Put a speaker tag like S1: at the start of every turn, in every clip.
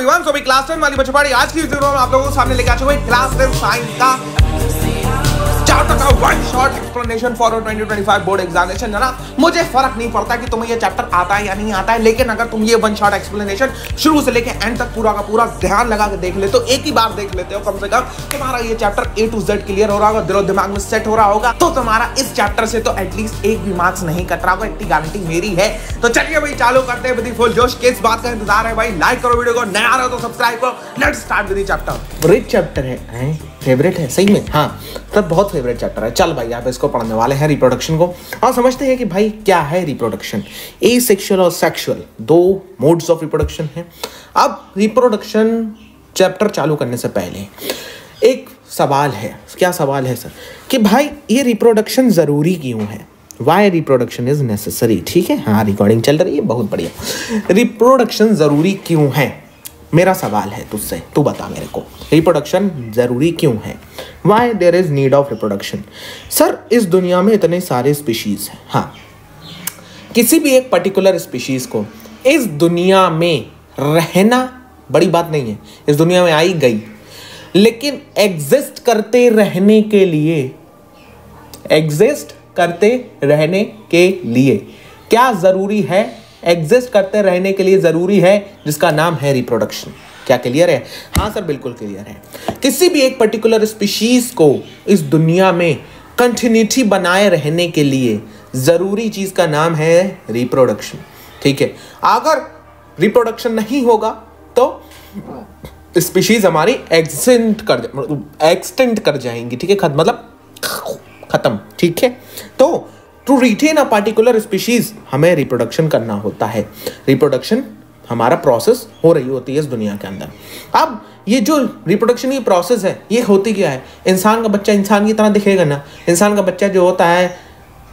S1: Everyone so class 10 वाली बच्चों पढ़ी आज की वीडियो में आप लोगों को सामने लेके आ चुके हैं क्लास 10 साइंस का चैप्टर का one shot explanation for 2025 board examination है मुझे फ़र्क नहीं पड़ता कि तुम्हें ये चैप्टर आता है या नहीं आता है, लेकिन अगर तुम ये वन शॉट एक्सप्लेनेशन शुरू से लेके एंड तक पूरा का पूरा ध्यान लगा के देख लेते हो, एक ही बार देख लेते हो कम से कम तुम्हारा ये chapter A to Z clear हो रहा होगा, दिलो दिमाग में सेट हो रहा होगा तो तुम्हारा इस चैप्टर से तो एटलीस्ट एक भी मार्क्स नहीं कट रहा होगा, इतनी गारंटी मेरी है। तो चलिए भाई, चालू करते हैं विद फुल जोश किस बात का इंतज़ार है भाई लाइक करो वीडियो को, नया रहा तो सब्सक्राइब करो let's start with chapter
S2: which chapter हैं? फेवरेट है? सही में? हाँ। तब बहुत फेवरेट चैप्टर है। चल भाई, आप इसको पढ़ने वाले हैं रिप्रोडक्शन को। और समझते हैं कि भाई क्या है रिप्रोडक्शन ए सेक्शुअल और सेक्शुअल दो मोड्स ऑफ़ रिप्रोडक्शन है। अब रिप्रोडक्शन चैप्टर चालू करने से पहले, एक सवाल है। क्या सवाल है, सर? कि भाई, ये रिप्रोडक्शन ज़रूरी क्यों है? वाई रिप्रोडक्शन इज़ नेसेसरी ठीक है? हाँ रिकॉर्डिंग चल रही है, बहुत बढ़िया। रिप्रोडक्शन ज़रूरी क्यों है? मेरा सवाल है तुझसे, तू बता मेरे को। रिप्रोडक्शन ज़रूरी क्यों है? Why there is need of reproduction sir इस दुनिया में इतने सारे स्पीशीज़ हैं। हाँ। किसी भी एक पर्टिकुलर स्पीशीज़ को इस दुनिया में रहना बड़ी बात नहीं है। इस दुनिया में आई, गई। लेकिन एग्जिस्ट करते रहने के लिए एग्जिस्ट करते रहने के लिए क्या ज़रूरी है? एग्जिस्ट करते रहने के लिए ज़रूरी है, जिसका नाम है रिप्रोडक्शन क्या क्लियर है? हाँ सर, बिल्कुल क्लियर है। किसी भी एक पर्टिकुलर स्पीशीज को इस दुनिया में कंटिन्यूटी बनाए रहने के लिए ज़रूरी चीज़ का नाम है रिप्रोडक्शन ठीक है? अगर रिप्रोडक्शन नहीं होगा तो स्पीशीज हमारी एक्सेंट कर एक्सटेंट कर जाएँगी। ठीक है? मतलब खत्म। ठीक है? तो to retain a particular species हमें रिप्रोडक्शन करना होता है। रिप्रोडक्शन हमारा प्रोसेस हो रही होती है इस दुनिया के अंदर। अब ये जो रिप्रोडक्शन की प्रोसेस है, ये होती क्या है? इंसान का बच्चा इंसान की तरह दिखेगा ना? इंसान का बच्चा जो होता है,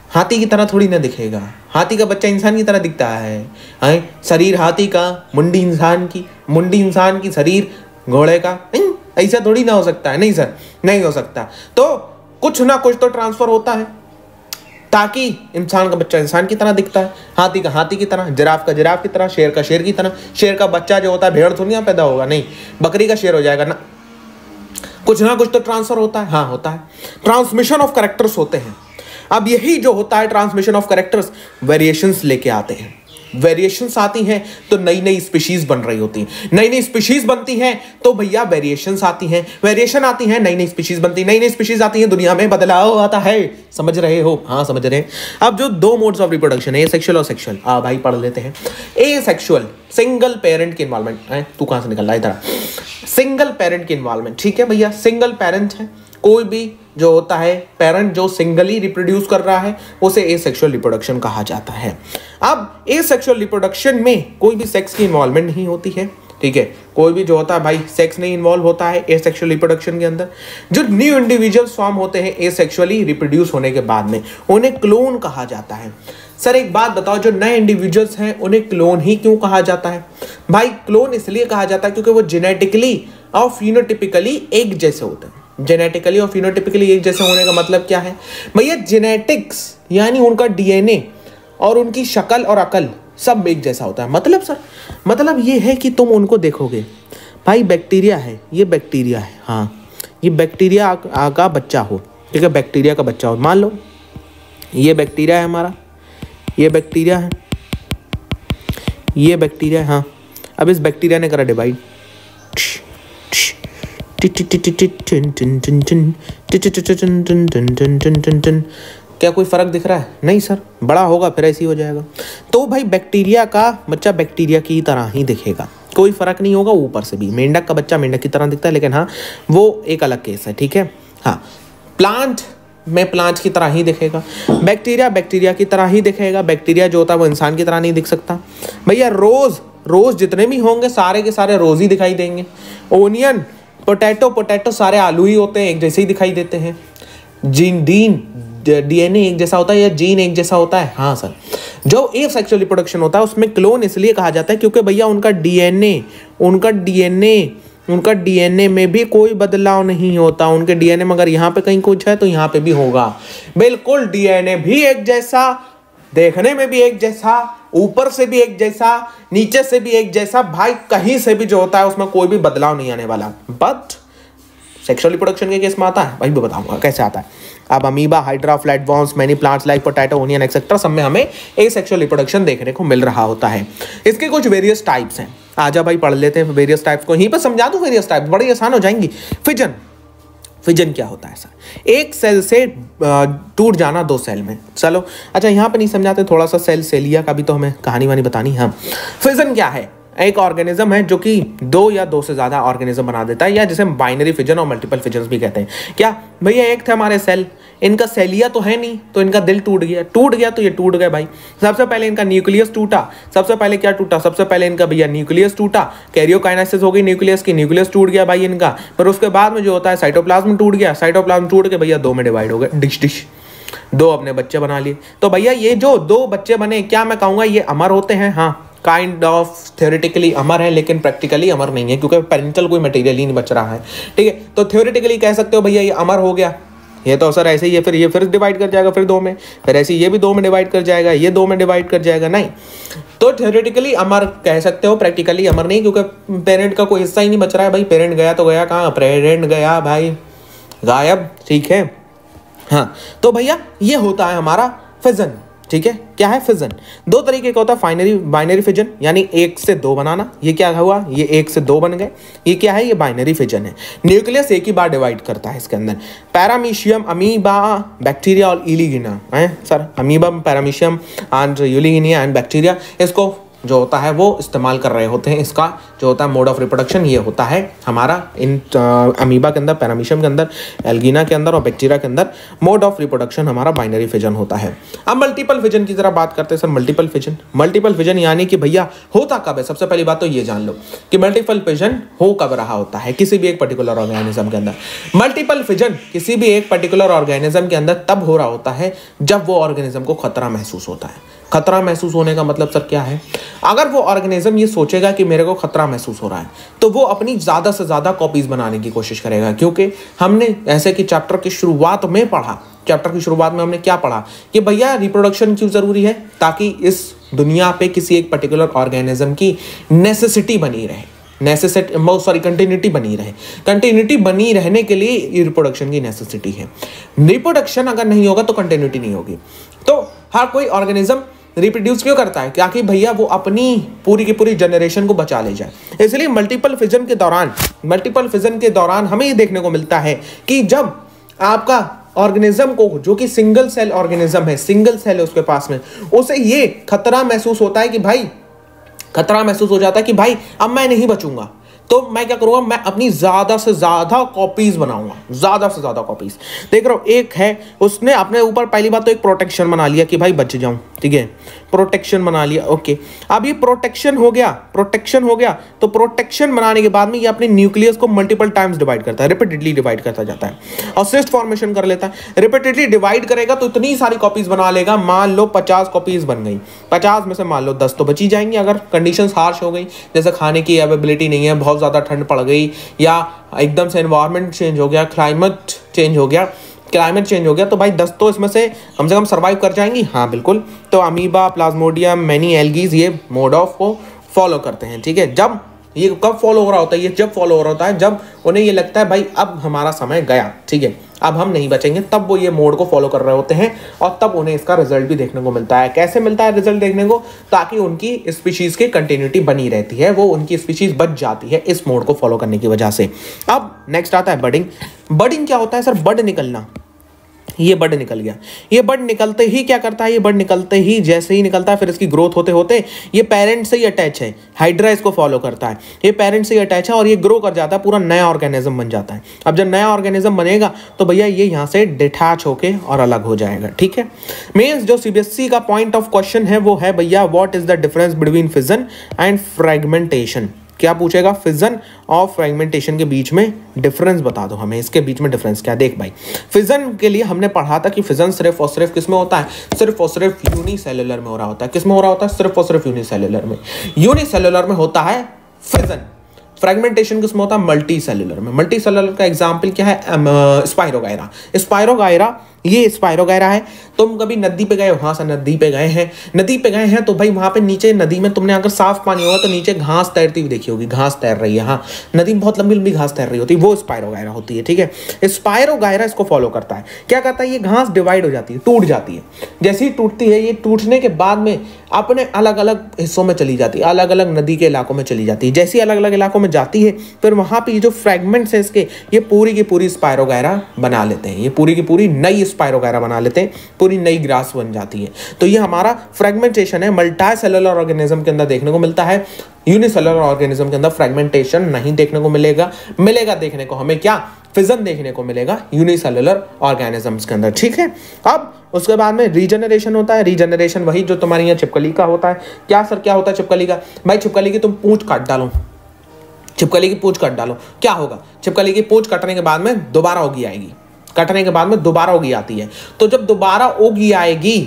S2: हाथी की तरह थोड़ी ना दिखेगा। हाथी का बच्चा इंसान की तरह दिखता है। शरीर हाथी का, मुंडी इंसान की, मुंडी इंसान की, शरीर घोड़े का। ऐसा थोड़ी ना हो सकता है। नहीं, सर, नहीं हो सकता। तो कुछ ना कुछ तो ट्रांसफ़र होता है। ताकि इंसान का बच्चा इंसान की तरह दिखता है, हाथी का हाथी की तरह, जिराफ का जिराफ की तरह, शेर का शेर की तरह। शेर का बच्चा जो होता है, भेड़ थोड़ी ना पैदा होगा, नहीं, बकरी का शेर हो जाएगा, ना। कुछ ना कुछ तो ट्रांसफ़र होता है हाँ होता है। ट्रांसमिशन ऑफ़ करेक्टर्स होते हैं। अब यही जो होता है ट्रांसमिशन ऑफ़ करेक्टर्स वेरिएशंस लेके आते हैं। वेरिएशंस आती हैं तो नई नई स्पीशीज बन रही होती हैं। नई नई स्पीशीज बनती हैं तो भैया वेरिएशंस आती हैं। वेरिएशन आती हैं नई नई स्पीशीज बनती नई नई स्पीशीज आती हैं, दुनिया में बदलाव आता है। समझ रहे हो? हाँ समझ रहे हैं। अब जो दो मोड्स ऑफ़ रिप्रोडक्शन है ए सेक्शुअल और सेक्शुअल आ, भाई, पढ़ लेते हैं। ए सेक्शुअल सिंगल पेरेंट की इन्वॉल्वमेंट है, तू कहाँ से निकल रहा है? इधर सिंगल पेरेंट की इन्वॉल्वमेंट ठीक है भैया? सिंगल पेरेंट है, कोई भी जो होता है पेरेंट जो सिंगली रिप्रोड्यूस कर रहा है, उसे ए सेक्शुअल रिप्रोडक्शन कहा जाता है। अब ए सेक्शुअल रिप्रोडक्शन में कोई भी सेक्स की इन्वॉल्वमेंट नहीं होती है, ठीक है? कोई भी जो होता है, भाई सेक्स नहीं इन्वॉल्व होता है ए सेक्शुअल रिप्रोडक्शन के अंदर। जो न्यू इंडिविजुअल्स फॉर्म होते हैं ए सेक्शुअली रिप्रोड्यूस होने के बाद में, उन्हें क्लोन कहा जाता है। सर, एक बात बताओ, जो नए इंडिविजुअल्स हैं, उन्हें क्लोन ही क्यों कहा जाता है? भाई क्लोन इसलिए कहा जाता है क्योंकि वो जेनेटिकली और फिनोटिपिकली एक जैसे होते हैं। जेनेटिकली और फिनोटिपिकली एक जैसे होने का मतलब क्या है? भैया जेनेटिक्स यानी उनका डीएनए और उनकी शक्ल और अकल, सब एक जैसा होता है। मतलब सर मतलब ये है कि तुम उनको देखोगे। भाई बैक्टीरिया है, ये बैक्टीरिया है हाँ। ये बैक्टीरिया का बच्चा हो, ठीक है बैक्टीरिया का बच्चा हो। मान लो, ये बैक्टीरिया है हमारा, ये बैक्टीरिया है, ये बैक्टीरिया है हाँ। अब इस बैक्टीरिया ने करा डिवाइड क्या कोई फ़र्क दिख रहा है? नहीं, सर। बड़ा होगा, फिर ऐसे ही हो जाएगा। तो भाई बैक्टीरिया का बच्चा बैक्टीरिया की तरह ही दिखेगा। कोई फ़र्क नहीं होगा, ऊपर से भी। मेंढक का बच्चा मेंढक की तरह दिखता है, लेकिन हाँ वो एक अलग केस है, ठीक है? हाँ। प्लांट में प्लांट की तरह ही दिखेगा। बैक्टीरिया बैक्टीरिया की तरह ही दिखेगा। बैक्टीरिया जो होता है, वो इंसान की तरह नहीं दिख सकता। भैया, रोज रोज जितने भी होंगे, सारे के सारे रोज ही दिखाई देंगे। ओनियन पोटैटो पोटैटो सारे आलू ही होते हैं, एक जैसे ही दिखाई देते हैं। जीन डीन डीएनए एक जैसा होता है या जीन एक जैसा होता है? हाँ सर जो ए सेक्सुअल रिप्रोडक्शन होता है, उसमें क्लोन इसलिए कहा जाता है क्योंकि भैया उनका डीएनए उनका डीएनए उनका डीएनए में भी कोई बदलाव नहीं होता। उनके डीएनए में अगर यहाँ पे कहीं कुछ है तो यहाँ पे भी होगा। बिल्कुल डीएनए भी एक जैसा, देखने में भी एक जैसा ऊपर से भी एक जैसा, नीचे से भी एक जैसा भाई कहीं से भी जो होता है, उसमें कोई भी बदलाव नहीं आने वाला। बट सेक्सुअल रिप्रोडक्शन के केस में आता है, वही भी बताऊँगा कैसे आता है। अब amoeba hydra flatworms many plants like potato onion etcetera सब में हमें ए सेक्सुअल रिप्रोडक्शन देखने को मिल रहा होता है। इसके कुछ वेरियस टाइप्स हैं। आजा भाई पढ़ लेते हैं वेरियस टाइप्स को। यहीं पर समझा दूँ वेरियस टाइप्स बड़ी आसान हो जाएँगी। फिजन फिजन क्या होता है सर एक सेल से टूट जाना दो सेल में। चलो अच्छा यहाँ पर नहीं समझाते, थोड़ा सा सेल सेलिया का भी तो हमें कहानी वानी बतानी हाँ। फिजन क्या है? एक ऑर्गेनिज्म है जो कि दो या दो से ज़्यादा ऑर्गेनिज्म बना देता है या जिसे बाइनरी फिजन और मल्टीपल फिजन भी कहते हैं। क्या? भैया, एक थे हमारे सेल इनका सेलिया तो है नहीं तो इनका दिल टूट गया। टूट गया तो ये टूट गए भाई। सबसे पहले इनका न्यूक्लियस टूटा। सबसे पहले क्या टूटा? सबसे पहले इनका भैया न्यूक्लियस टूटा। कैरियोकाइनासिस हो गई न्यूक्लियस की न्यूक्लियस टूट गया भाई इनका। पर उसके बाद में जो होता है साइटोप्लाज्म टूट गया। साइटोप्लाज्म टूट के भैया दो में डिवाइड हो गए। डिश डिश। दो अपने बच्चे बना लिए। तो भैया, ये जो दो बच्चे बने, क्या मैं कहूँगा, ये अमर होते हैं? हाँ। काइंड ऑफ़ थ्योरेटिकली अमर है, लेकिन प्रैक्टिकली अमर नहीं है, क्योंकि पेरेंटल कोई मटेरियल ही नहीं बच रहा है। ठीक है? तो थ्योरेटिकली कह सकते हो, भैया, ये अमर हो गया। ये तो सर ऐसे ही है, फिर ये फिर डिवाइड कर जाएगा फिर दो में। फिर ऐसे ये भी दो में डिवाइड कर जाएगा, ये दो में डिवाइड कर जाएगा। नहीं। तो थ्योरेटिकली अमर कह सकते हो प्रैक्टिकली अमर नहीं, क्योंकि पेरेंट का कोई हिस्सा ही नहीं बच रहा है। भाई पेरेंट गया तो गया, कहाँ? पेरेंट गया, भाई। गायब, ठीक है? हाँ। तो भैया, ये होता है हमारा फिजन ठीक है? क्या है फिजन दो तरीके का होता है फाइनरी बाइनरी फिजन यानी एक से दो बनाना। ये क्या हुआ? ये एक से दो बन गए। ये क्या है? ये बाइनरी फिजन है। न्यूक्लियस एक ही बार डिवाइड करता है इसके अंदर। पैरामीशियम अमीबा बैक्टीरिया और इलीगिना है? सर अमीबा पैरामीशियम एंड यूलीगिनिया एंड बैक्टीरिया इसको जो होता है वो इस्तेमाल कर रहे होते हैं इसका, जो होता है मोड ऑफ़ रिप्रोडक्शन ये होता है हमारा इन अमीबा के अंदर पैरामीशियम के अंदर एल्गिना के अंदर और बैक्टीरिया के अंदर मोड ऑफ़ रिप्रोडक्शन हमारा बाइनरी फिजन होता है। अब मल्टीपल फिजन की तरह बात करते हैं sir multiple fission multiple fission यानी कि भैया, होता कब है? सबसे पहली बात तो ये जान लो कि मल्टीपल फिजन हो कब रहा होता है, किसी भी एक पर्टिकुलर ऑर्गेनिज्म के अंदर। मल्टीपल फिजन किसी भी एक पर्टिकुलर ऑर्गेनिज्म के अंदर तब हो रहा होता है जब वो ऑर्गेनिज्म को खतरा महसूस होता है। खतरा महसूस होने का मतलब सर क्या है? अगर वो ऑर्गेनिज्म ये सोचेगा कि मेरे को खतरा महसूस हो रहा है तो वो अपनी ज़्यादा से ज़्यादा कॉपीज़ बनाने की कोशिश करेगा, क्योंकि हमने ऐसे कि चैप्टर की शुरुआत में पढ़ा। चैप्टर की शुरुआत में हमने क्या पढ़ा? कि भैया रिप्रोडक्शन क्यों ज़रूरी है? ताकि इस दुनिया पे किसी एक पर्टिकुलर ऑर्गेनिज्म की नेसेसिटी बनी रहे। नेसेसिटी सॉरी कंटिन्यूटी बनी रहे। कंटिन्यूटी बनी रहने के लिए रिप्रोडक्शन की नेसेसिटी है। रिप्रोडक्शन अगर नहीं होगा तो कंटिन्यूटी नहीं होगी। तो हर कोई ऑर्गेनिज्म रिप्रोड्यूस क्यों करता है? ताकि भैया वो अपनी पूरी की पूरी जनरेशन को बचा ले जाए। इसलिए मल्टीपल फिजन के दौरान मल्टीपल फिजन के दौरान हमें ये देखने को मिलता है कि जब आपका ऑर्गेनिज्म को, जो कि सिंगल सेल ऑर्गेनिज्म है सिंगल सेल है उसके पास में, उसे ये खतरा महसूस होता है कि भाई, खतरा महसूस हो जाता है कि भाई, अब मैं नहीं बचूँगा। तो मैं क्या करूँगा, मैं अपनी ज़्यादा से ज़्यादा कॉपीज बनाऊँगा। ज़्यादा से ज़्यादा कॉपीज देख रहा हूँ, एक है, उसने अपने ऊपर पहली बात तो एक प्रोटेक्शन बना लिया कि भाई बच जाऊँ, ठीक है? प्रोटेक्शन बना लिया ओके अब ये प्रोटेक्शन हो गया प्रोटेक्शन हो गया तो प्रोटेक्शन बनाने के बाद में ये अपने न्यूक्लियस को मल्टीपल टाइम्स डिवाइड करता है रिपीटेडली डिवाइड करता जाता है। और सिस्ट फॉर्मेशन कर लेता है। रिपीटेडली डिवाइड करेगा तो इतनी सारी कॉपीज बना लेगा, मान लो पचास कॉपीज बन गई। पचास में से मान लो दस तो बची जाएँगी, अगर कंडीशन हार्श हो गई, जैसे खाने की अवेबिलिटी नहीं है, बहुत ज़्यादा ठंड पड़ गई या एकदम से इन्वायरमेंट चेंज हो गया क्लाइमेट चेंज हो गया क्लाइमेट चेंज हो गया तो भाई दस तो इसमें से कम से कम सर्वाइव कर जाएँगी। हाँ बिल्कुल। तो अमीबा प्लाज्मोडियम मैनी एलगीज ये मोड ऑफ़ को फॉलो करते हैं, ठीक है? जब ये कब फॉलो हो रहा होता है, ये जब फॉलो हो रहा होता है, जब उन्हें ये लगता है, भाई, अब हमारा समय गया, ठीक है? अब हम नहीं बचेंगे, तब वो ये मोड को फॉलो कर रहे होते हैं और तब उन्हें इसका रिज़ल्ट भी देखने को मिलता है। कैसे मिलता है रिज़ल्ट देखने को? ताकि उनकी स्पीशीज की कंटिन्यूटी बनी रहती है, वो उनकी स्पीशीज बच जाती है इस मोड को फॉलो करने की वजह से। अब नेक्स्ट आता है बडिंग बडिंग क्या होता है सर बड निकलना। ये बर्ड निकल गया। ये बर्ड निकलते ही क्या करता है? ये बर्ड निकलते ही जैसे ही निकलता है, फिर इसकी ग्रोथ होते होते ये पेरेंट से ही अटैच है। हाइड्रा इसको फॉलो करता है। ये पेरेंट से ही अटैच है और ये ग्रो कर जाता है, पूरा नया ऑर्गेनिज्म बन जाता है। अब जब नया ऑर्गेनिज्म बनेगा तो भैया ये यहाँ से डिटैच होके और अलग हो जाएगा, ठीक है? मीन्स जो सीबीएसई का पॉइंट ऑफ़ क्वेश्चन है, वो है भैया what is the difference between fission and fragmentation क्या पूछेगा? फिजन और फ्रेगमेंटेशन के बीच में डिफरेंस बता दो हमें। इसके बीच में डिफरेंस क्या? देख भाई फिजन के लिए हमने पढ़ा था कि फिजन सिर्फ़ और सिर्फ़ किसमें होता है? सिर्फ़ और सिर्फ़ यूनिसेलुलर में हो रहा होता है। किसमें हो रहा होता है? सिर्फ़ और सिर्फ़ यूनिसेलुलर में। यूनिसेलुलर में होता है फिजन फ्रेगमेंटेशन किसमें होता है? मल्टी में। मल्टी का एग्ज़ाम्पल क्या है? स्पायरोगायरा स्पायरोगायरा ये स्पायरोगैरा है। तुम कभी नदी पे गए हो? हाँ सर, नदी पे गए हैं। नदी पे गए हैं तो भाई वहाँ पे नीचे नदी में तुमने अगर साफ़ पानी होगा तो नीचे घास तैरती हुई देखी होगी। घास तैर रही है हाँ। नदी में बहुत लंबी लंबी घास तैर रही होती है। वो स्पायरोगैरा होती है, ठीक है? स्पायरोगैरा इसको फॉलो करता है। क्या करता है? ये घास डिवाइड हो जाती है, टूट जाती है। जैसे ही टूटती है, ये टूटने के बाद में अपने अलग अलग हिस्सों में चली जाती है। अलग अलग नदी के इलाकों में चली जाती है। जैसी अलग अलग इलाकों में जाती है, फिर वहाँ पे ये जो फ्रेगमेंट्स है इसके, ये पूरी की पूरी स्पायरोगैरा बना लेते हैं। ये पूरी की पूरी नई स्पायरोगैरा बना लेते हैं, पूरी नई ग्रास बन जाती है। तो ये हमारा फ्रेगमेंटेशन है मल्टा सेलुलर ऑर्गेनिज्म के अंदर देखने को मिलता है। यूनिसेलुलर ऑर्गेनिज्म के अंदर फ्रेगमेंटेशन नहीं देखने को मिलेगा। मिलेगा देखने को, हमें क्या? फिजन देखने को मिलेगा यूनिसेलुलर ऑर्गेनिजम्स के अंदर, ठीक है? अब उसके बाद में रीजनरेशन होता है। रीजनरेशन वही जो तुम्हारे यहाँ चिपकली का होता है। क्या सर क्या होता है चिपकली का? भाई चिपकली की तुम पूछ काट डालो। छिपकली की पूछ काट डालो। क्या होगा? छिपकली की पूछ कटने के बाद में दोबारा उगी आएगी। कटने के बाद में दोबारा उगी आती है। तो जब दोबारा उगी आएगी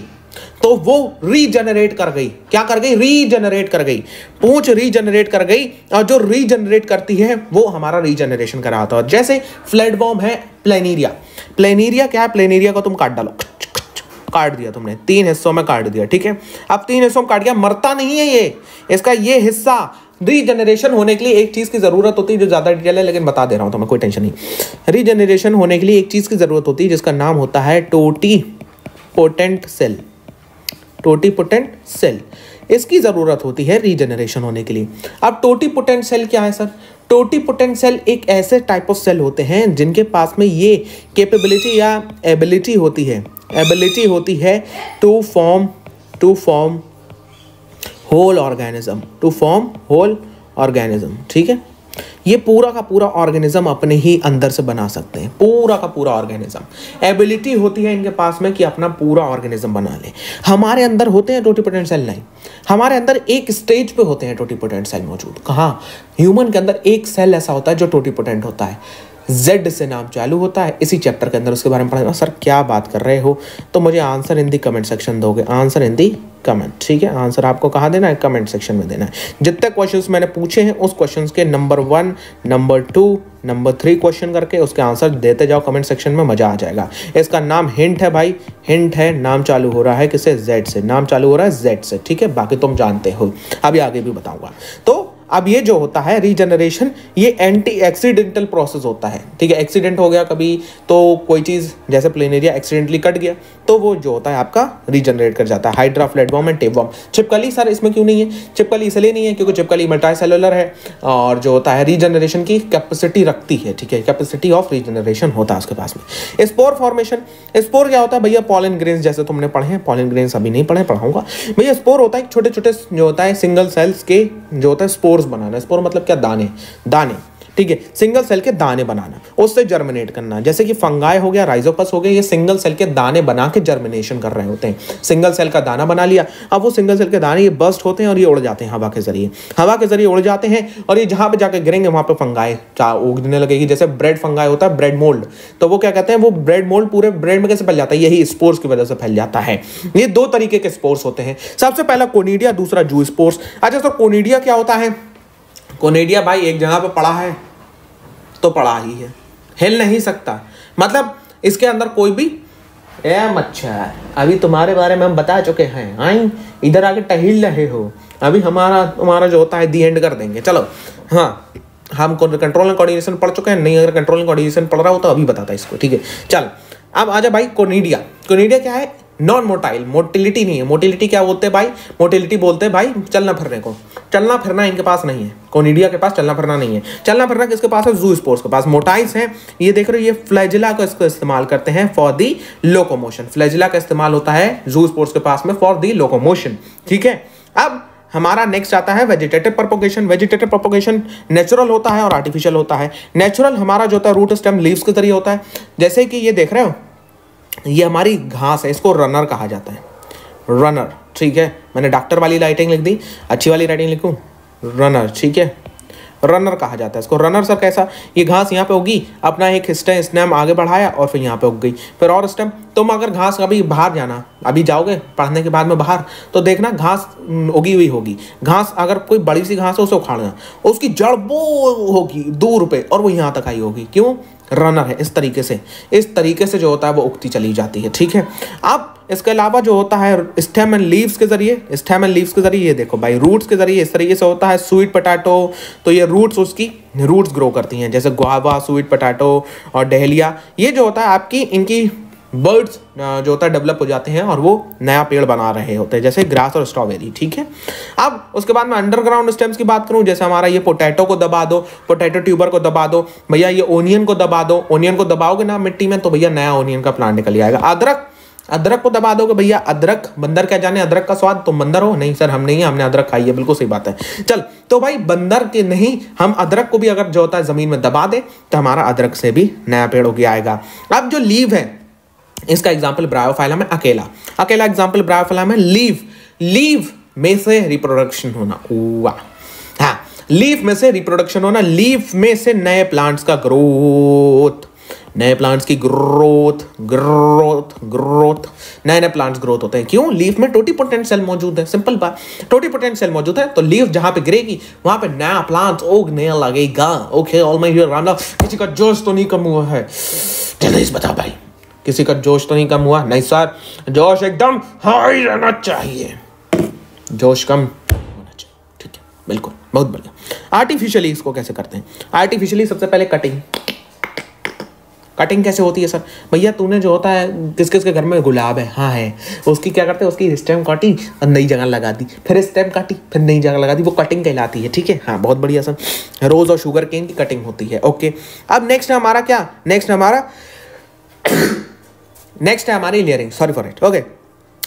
S2: तो वो रीजनरेट कर गई। क्या कर गई? रीजनरेट कर गई। पूछ रीजनरेट कर गई और जो रीजनरेट करती है, वो हमारा रीजनरेशन कराता है जैसे फ्लैटबॉम है प्लेनीरिया प्लेनीरिया क्या है? प्लेनीरिया को तुम काट डालो। काट दिया तुमने। तीन हिस्सों में काट दिया, ठीक है? अब तीन हिस्सों में काट दिया। मरता नहीं है ये। इसका ये हिस्सा रीजनरेशन होने के लिए एक चीज़ की ज़रूरत होती है जो ज़्यादा डिटेल है, लेकिन बता दे रहा हूँ तुम्हें, कोई टेंशन नहीं। रीजनरेशन होने के लिए एक चीज़ की ज़रूरत होती है, जिसका नाम होता है totipotent cell totipotent cell इसकी ज़रूरत होती है रीजनरेशन होने के लिए। अब टोटीपोटेंट सेल क्या है सर टोटीपोटेंट सेल एक ऐसे टाइप ऑफ़ सेल होते हैं, जिनके पास में ये कैपेबिलिटी या एबिलिटी होती है। एबिलिटी होती है to form to form whole organism to form whole organism ठीक है? ये पूरा का पूरा ऑर्गेनिज्म अपने ही अंदर से बना सकते हैं, पूरा का पूरा ऑर्गेनिज्म एबिलिटी होती है इनके पास में कि अपना पूरा ऑर्गेनिज्म बना ले। हमारे अंदर होते हैं टोटीपोटेंट सेल नहीं हमारे अंदर एक स्टेज पे होते हैं टोटीपोटेंट सेल मौजूद। कहाँ? ह्यूमन के अंदर एक सेल ऐसा होता है जो टोटीपोटेंट होता है। जेड से नाम चालू होता है। इसी चैप्टर के अंदर उसके बारे में पढ़ा सर, क्या बात कर रहे हो? तो मुझे answer in the comment section दोगे। आंसर इन दी कमेंट ठीक है? आंसर आपको कहाँ देना है? कमेंट सेक्शन में देना है। जितने क्वेश्चंस मैंने पूछे हैं, उस क्वेश्चंस के number one number two number three question करके उसके आंसर देते जाओ। कमेंट सेक्शन में मज़ा आ जाएगा। इसका नाम हिंट है भाई। हिंट है, नाम चालू हो रहा है किसे? जेड से। नाम चालू हो रहा है जेड से, ठीक है? बाकी तुम जानते हो। अभी आगे भी बताऊँगा। तो अब ये जो होता है रीजनरेशन ये एंटी एक्सीडेंटल प्रोसेस होता है। ठीक है एक्सीडेंट हो गया कभी तो कोई चीज़, जैसे प्लेनेरिया एक्सीडेंटली कट गया तो वो जो होता है आपका रीजनरेट कर जाता है। हाइड्रा फ्लेटबॉम एंड टेपबॉम चिपकली सर, इसमें क्यों नहीं है? चिपकली इसलिए नहीं है क्योंकि चिपकली मल्टाई सेलुलर है और जो होता है रीजनरेशन की कैपेसिटी रखती है। ठीक है कैपेसिटी ऑफ़ रीजनरेशन होता है उसके पास में। स्पोर फॉर्मेशन स्पोर क्या होता है भैया? पॉलन ग्रेन्स जैसे तुमने पढ़े हैं। पॉलन ग्रेन्स अभी नहीं पढ़े, पढ़ाऊँगा। भैया स्पोर होता है छोटे छोटे जो होता है सिंगल सेल्स के, जो होता है स्पोर्स बनाना स्पोर मतलब क्या? दाने। दाने, ठीक है? सिंगल सेल के दाने बनाना, उससे जर्मिनेट करना। जैसे कि फंगाई हो गया राइजोपस हो गया, ये सिंगल सेल के दाने बना के जर्मिनेशन कर रहे होते हैं। सिंगल सेल का दाना बना लिया, अब वो सिंगल सेल के दाने ये बस्ट होते हैं और ये उड़ जाते हैं हवा के ज़रिए। हवा के ज़रिए उड़ जाते हैं और ये जहाँ पे जाके गिरेंगे, वहाँ पे फंगाए उगने लगेगी। जैसे ब्रेड फंगाई होता है ब्रेड मोल्ड तो वो क्या कहते हैं? वो ब्रेड मोल्ड पूरे ब्रेड में कैसे फैल जाता है? यही स्पोर्स की वजह से फैल जाता है। ये दो तरीके के स्पोर्स होते हैं। सबसे पहला कोनीडिया, दूसरा जू स्पोर्स अच्छा तो कोनीडिया क्या होता है? कोनेडिया भाई एक जगह पे पड़ा है तो पड़ा ही है। हिल नहीं सकता। मतलब इसके अंदर कोई भी ए, मच्छर, अभी तुम्हारे बारे में हम बता चुके हैं। आई, इधर आके टहिल रहे हो। अभी हमारा तुम्हारा जो होता है दी एंड कर देंगे। चलो। हाँ हम कंट्रोल एंड कोऑर्डिनेशन पढ़ चुके हैं। नहीं, अगर कंट्रोल एंड कोऑर्डिनेशन पढ़ रहा हो तो अभी बताता है इसको, ठीक है? चल, अब आ आजा भाई, कोनीडिया। कोनीडिया क्या है? नॉन मोटाइल मोटिलिटी नहीं है। मोटिलिटी क्या बोलते हैं भाई? मोटिलिटी बोलते हैं भाई, चलना फिरने को। चलना फिरना इनके पास नहीं है। कोनिडिया के पास चलना फिरना नहीं है। चलना फिरना किसके पास है? जू स्पोर्ट्स के पास। मोटाइल्स हैं। ये देख रहे हो, ये फ्लैजिला का इसको इस्तेमाल करते हैं फॉर दी लोकोमोशन फ्लैजिला का इस्तेमाल होता है जू स्पोर्ट्स के पास में फॉर दी लोकोमोशन ठीक है? अब हमारा नेक्स्ट आता है vegetative propagation vegetative propagation natural होता है और आर्टिफिशियल होता है। नेचुरल हमारा जो होता है रूट स्टेम लीव्स के ज़रिए होता है। जैसे कि ये देख रहे हो ये हमारी घास है, इसको रनर कहा जाता है। रनर ठीक है? मैंने डॉक्टर वाली राइटिंग लिख दी, अच्छी वाली राइटिंग लिखूँ? रनर ठीक है? रनर कहा जाता है इसको। रनर सर कैसा? ये घास यहाँ पे उगी अपना एक स्टेम स्टेम आगे बढ़ाया और फिर यहाँ पे उग गई। फिर और स्टेम तुम अगर घास अभी बाहर जाना, अभी जाओगे पढ़ने के बाद में बाहर तो देखना घास उगी हुई होगी। घास अगर कोई बड़ी सी घास है, उसे उखाड़ना। उसकी जड़ वो होगी दूर पे और वो यहाँ तक आई होगी। क्यों? रनर है, इस तरीके से। इस तरीके से जो होता है, वो उगती चली जाती है, ठीक है? अब इसके अलावा जो होता है स्टेम एंड लीव्स के ज़रिए स्टेम एंड लीव्स के ज़रिए ये देखो भाई रूट्स के ज़रिए इस तरीके से होता है स्वीट पटाटो तो ये रूट्स उसकी रूट्स ग्रो करती हैं, जैसे गुआवा स्वीट पटाटो और डहलिया ये जो होता है, आपकी, इनकी बर्ड्स जो होता है, डेवलप हो जाते हैं और वो नया पेड़ बना रहे होते हैं, जैसे ग्रास और स्ट्रॉबेरी, ठीक है? अब उसके बाद मैं अंडरग्राउंड स्टेम्स की बात करूँ, जैसे हमारा ये पोटैटो को दबा दो, पोटैटो ट्यूबर को दबा दो, भैया ये ओनियन को दबा दो, ओनियन को दबाओगे ना मिट्टी में तो भैया नया ओनियन का प्लांट निकल जाएगा अदरक अदरक को दबा दोगे भैया, अदरक, बंदर क्या जाने, अदरक का स्वाद, तुम बंदर हो? नहीं सर, हम नहीं हमने अदरक खाई है, बिल्कुल सही बात है। चल तो भाई बंदर के नहीं, हम अदरक को भी अगर जो होता है ज़मीन में दबा दे तो हमारा अदरक से भी नया पेड़ उग आएगा। अब जो लीव है इसका एग्ज़ाम्पल ब्रायोफाइलम है अकेला। अकेला एग्ज़ाम्पल ब्रायोफाइलम है लीव लीव में से रिप्रोडक्शन होना। वाह हाँ लीफ में से रिप्रोडक्शन होना लीफ में से नए प्लांट्स का ग्रोथ नए प्लांट्स की ग्रोथ ग्रोथ ग्रोथ नए नए प्लांट्स ग्रोथ होते हैं। क्यों? लीफ में टोटी पोटेंट सेल मौजूद है। सिंपल बात। टोटी पोटेंट सेल मौजूद है तो लीफ जहाँ पे गिरेगी वहाँ पे नया प्लांट उगने लगेगा। ओके ऑल माय राम किसी का जोश तो नहीं कम हुआ है। जल्दी बता भाई। किसी का जोश तो नहीं कम हुआ? नहीं सर, जोश एकदम हाई रहना चाहिए। जोश कम होना चाहिए। ठीक है, बिल्कुल, बहुत बढ़िया। आर्टिफिशियली इसको कैसे करते हैं? आर्टिफिशियली सबसे पहले कटिंग कटिंग कैसे होती है सर? भैया, तूने जो होता है किस किस के घर में गुलाब है? हाँ है। उसकी क्या करते हैं? उसकी स्टेम काटी और नई जगह लगा दी। फिर स्टेम काटी, फिर नई जगह लगा दी। वो कटिंग कहलाती है, ठीक है? हाँ बहुत बढ़िया सर। रोज़ और शुगर केन की कटिंग होती है। ओके अब नेक्स्ट हमारा क्या? नेक्स्ट हमारा नेक्स्ट है हमारी layering sorry for it okay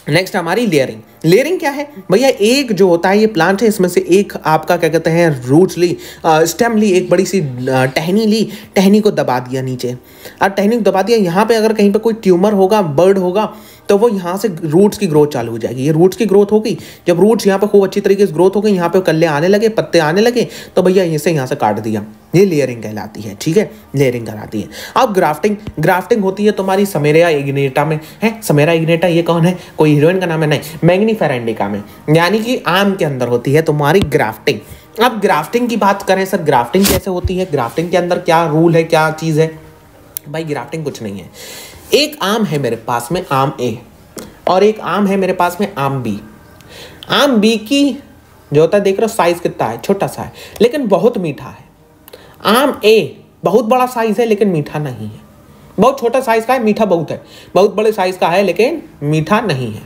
S2: next हमारी लेयरिंग लेयरिंग क्या है? भैया, एक जो होता है, ये प्लांट है, इसमें से एक आपका क्या कहते हैं रूट ली स्टेम ली एक बड़ी सी टहनी ली टहनी को दबा दिया नीचे। और टहनी को दबा दिया, यहाँ पे अगर कहीं पे कोई ट्यूमर होगा बर्ड होगा तो वो यहाँ से रूट्स की ग्रोथ चालू हो जाएगी। ये रूट्स की ग्रोथ होगी। जब रूट्स यहाँ पर खूब अच्छी तरीके से ग्रोथ हो गई, यहाँ पे कल्ले आने लगे, पत्ते आने लगे तो भैया इसे यहाँ से काट दिया। ये लेयरिंग कहलाती है, ठीक है? लेयरिंग कहलाती है। अब ग्राफ्टिंग ग्राफ्टिंग होती है तुम्हारी समेरा इग्नेटा में। है? समेरा इग्नेटा, ये कौन है? कोई हीरोइन का नाम है? नहीं मैग्नी फेरेंडिका में। यानी कि आम के अंदर होती है तुम्हारी ग्राफ्टिंग अब ग्राफ्टिंग की बात करें, सर ग्राफ्टिंग कैसे होती है? ग्राफ्टिंग के अंदर क्या रूल है, क्या चीज़ है? भाई ग्राफ्टिंग कुछ नहीं है। एक आम है मेरे पास में आम ए और एक आम है मेरे पास में आम बी। आम बी की जो होता है, देख रहे हो साइज़ कितना है? छोटा सा है, लेकिन बहुत मीठा है। आम ए बहुत बड़ा साइज़ है, लेकिन मीठा नहीं है। बहुत छोटा साइज़ का है, मीठा बहुत है। बहुत बड़े साइज़ का है, लेकिन मीठा नहीं है।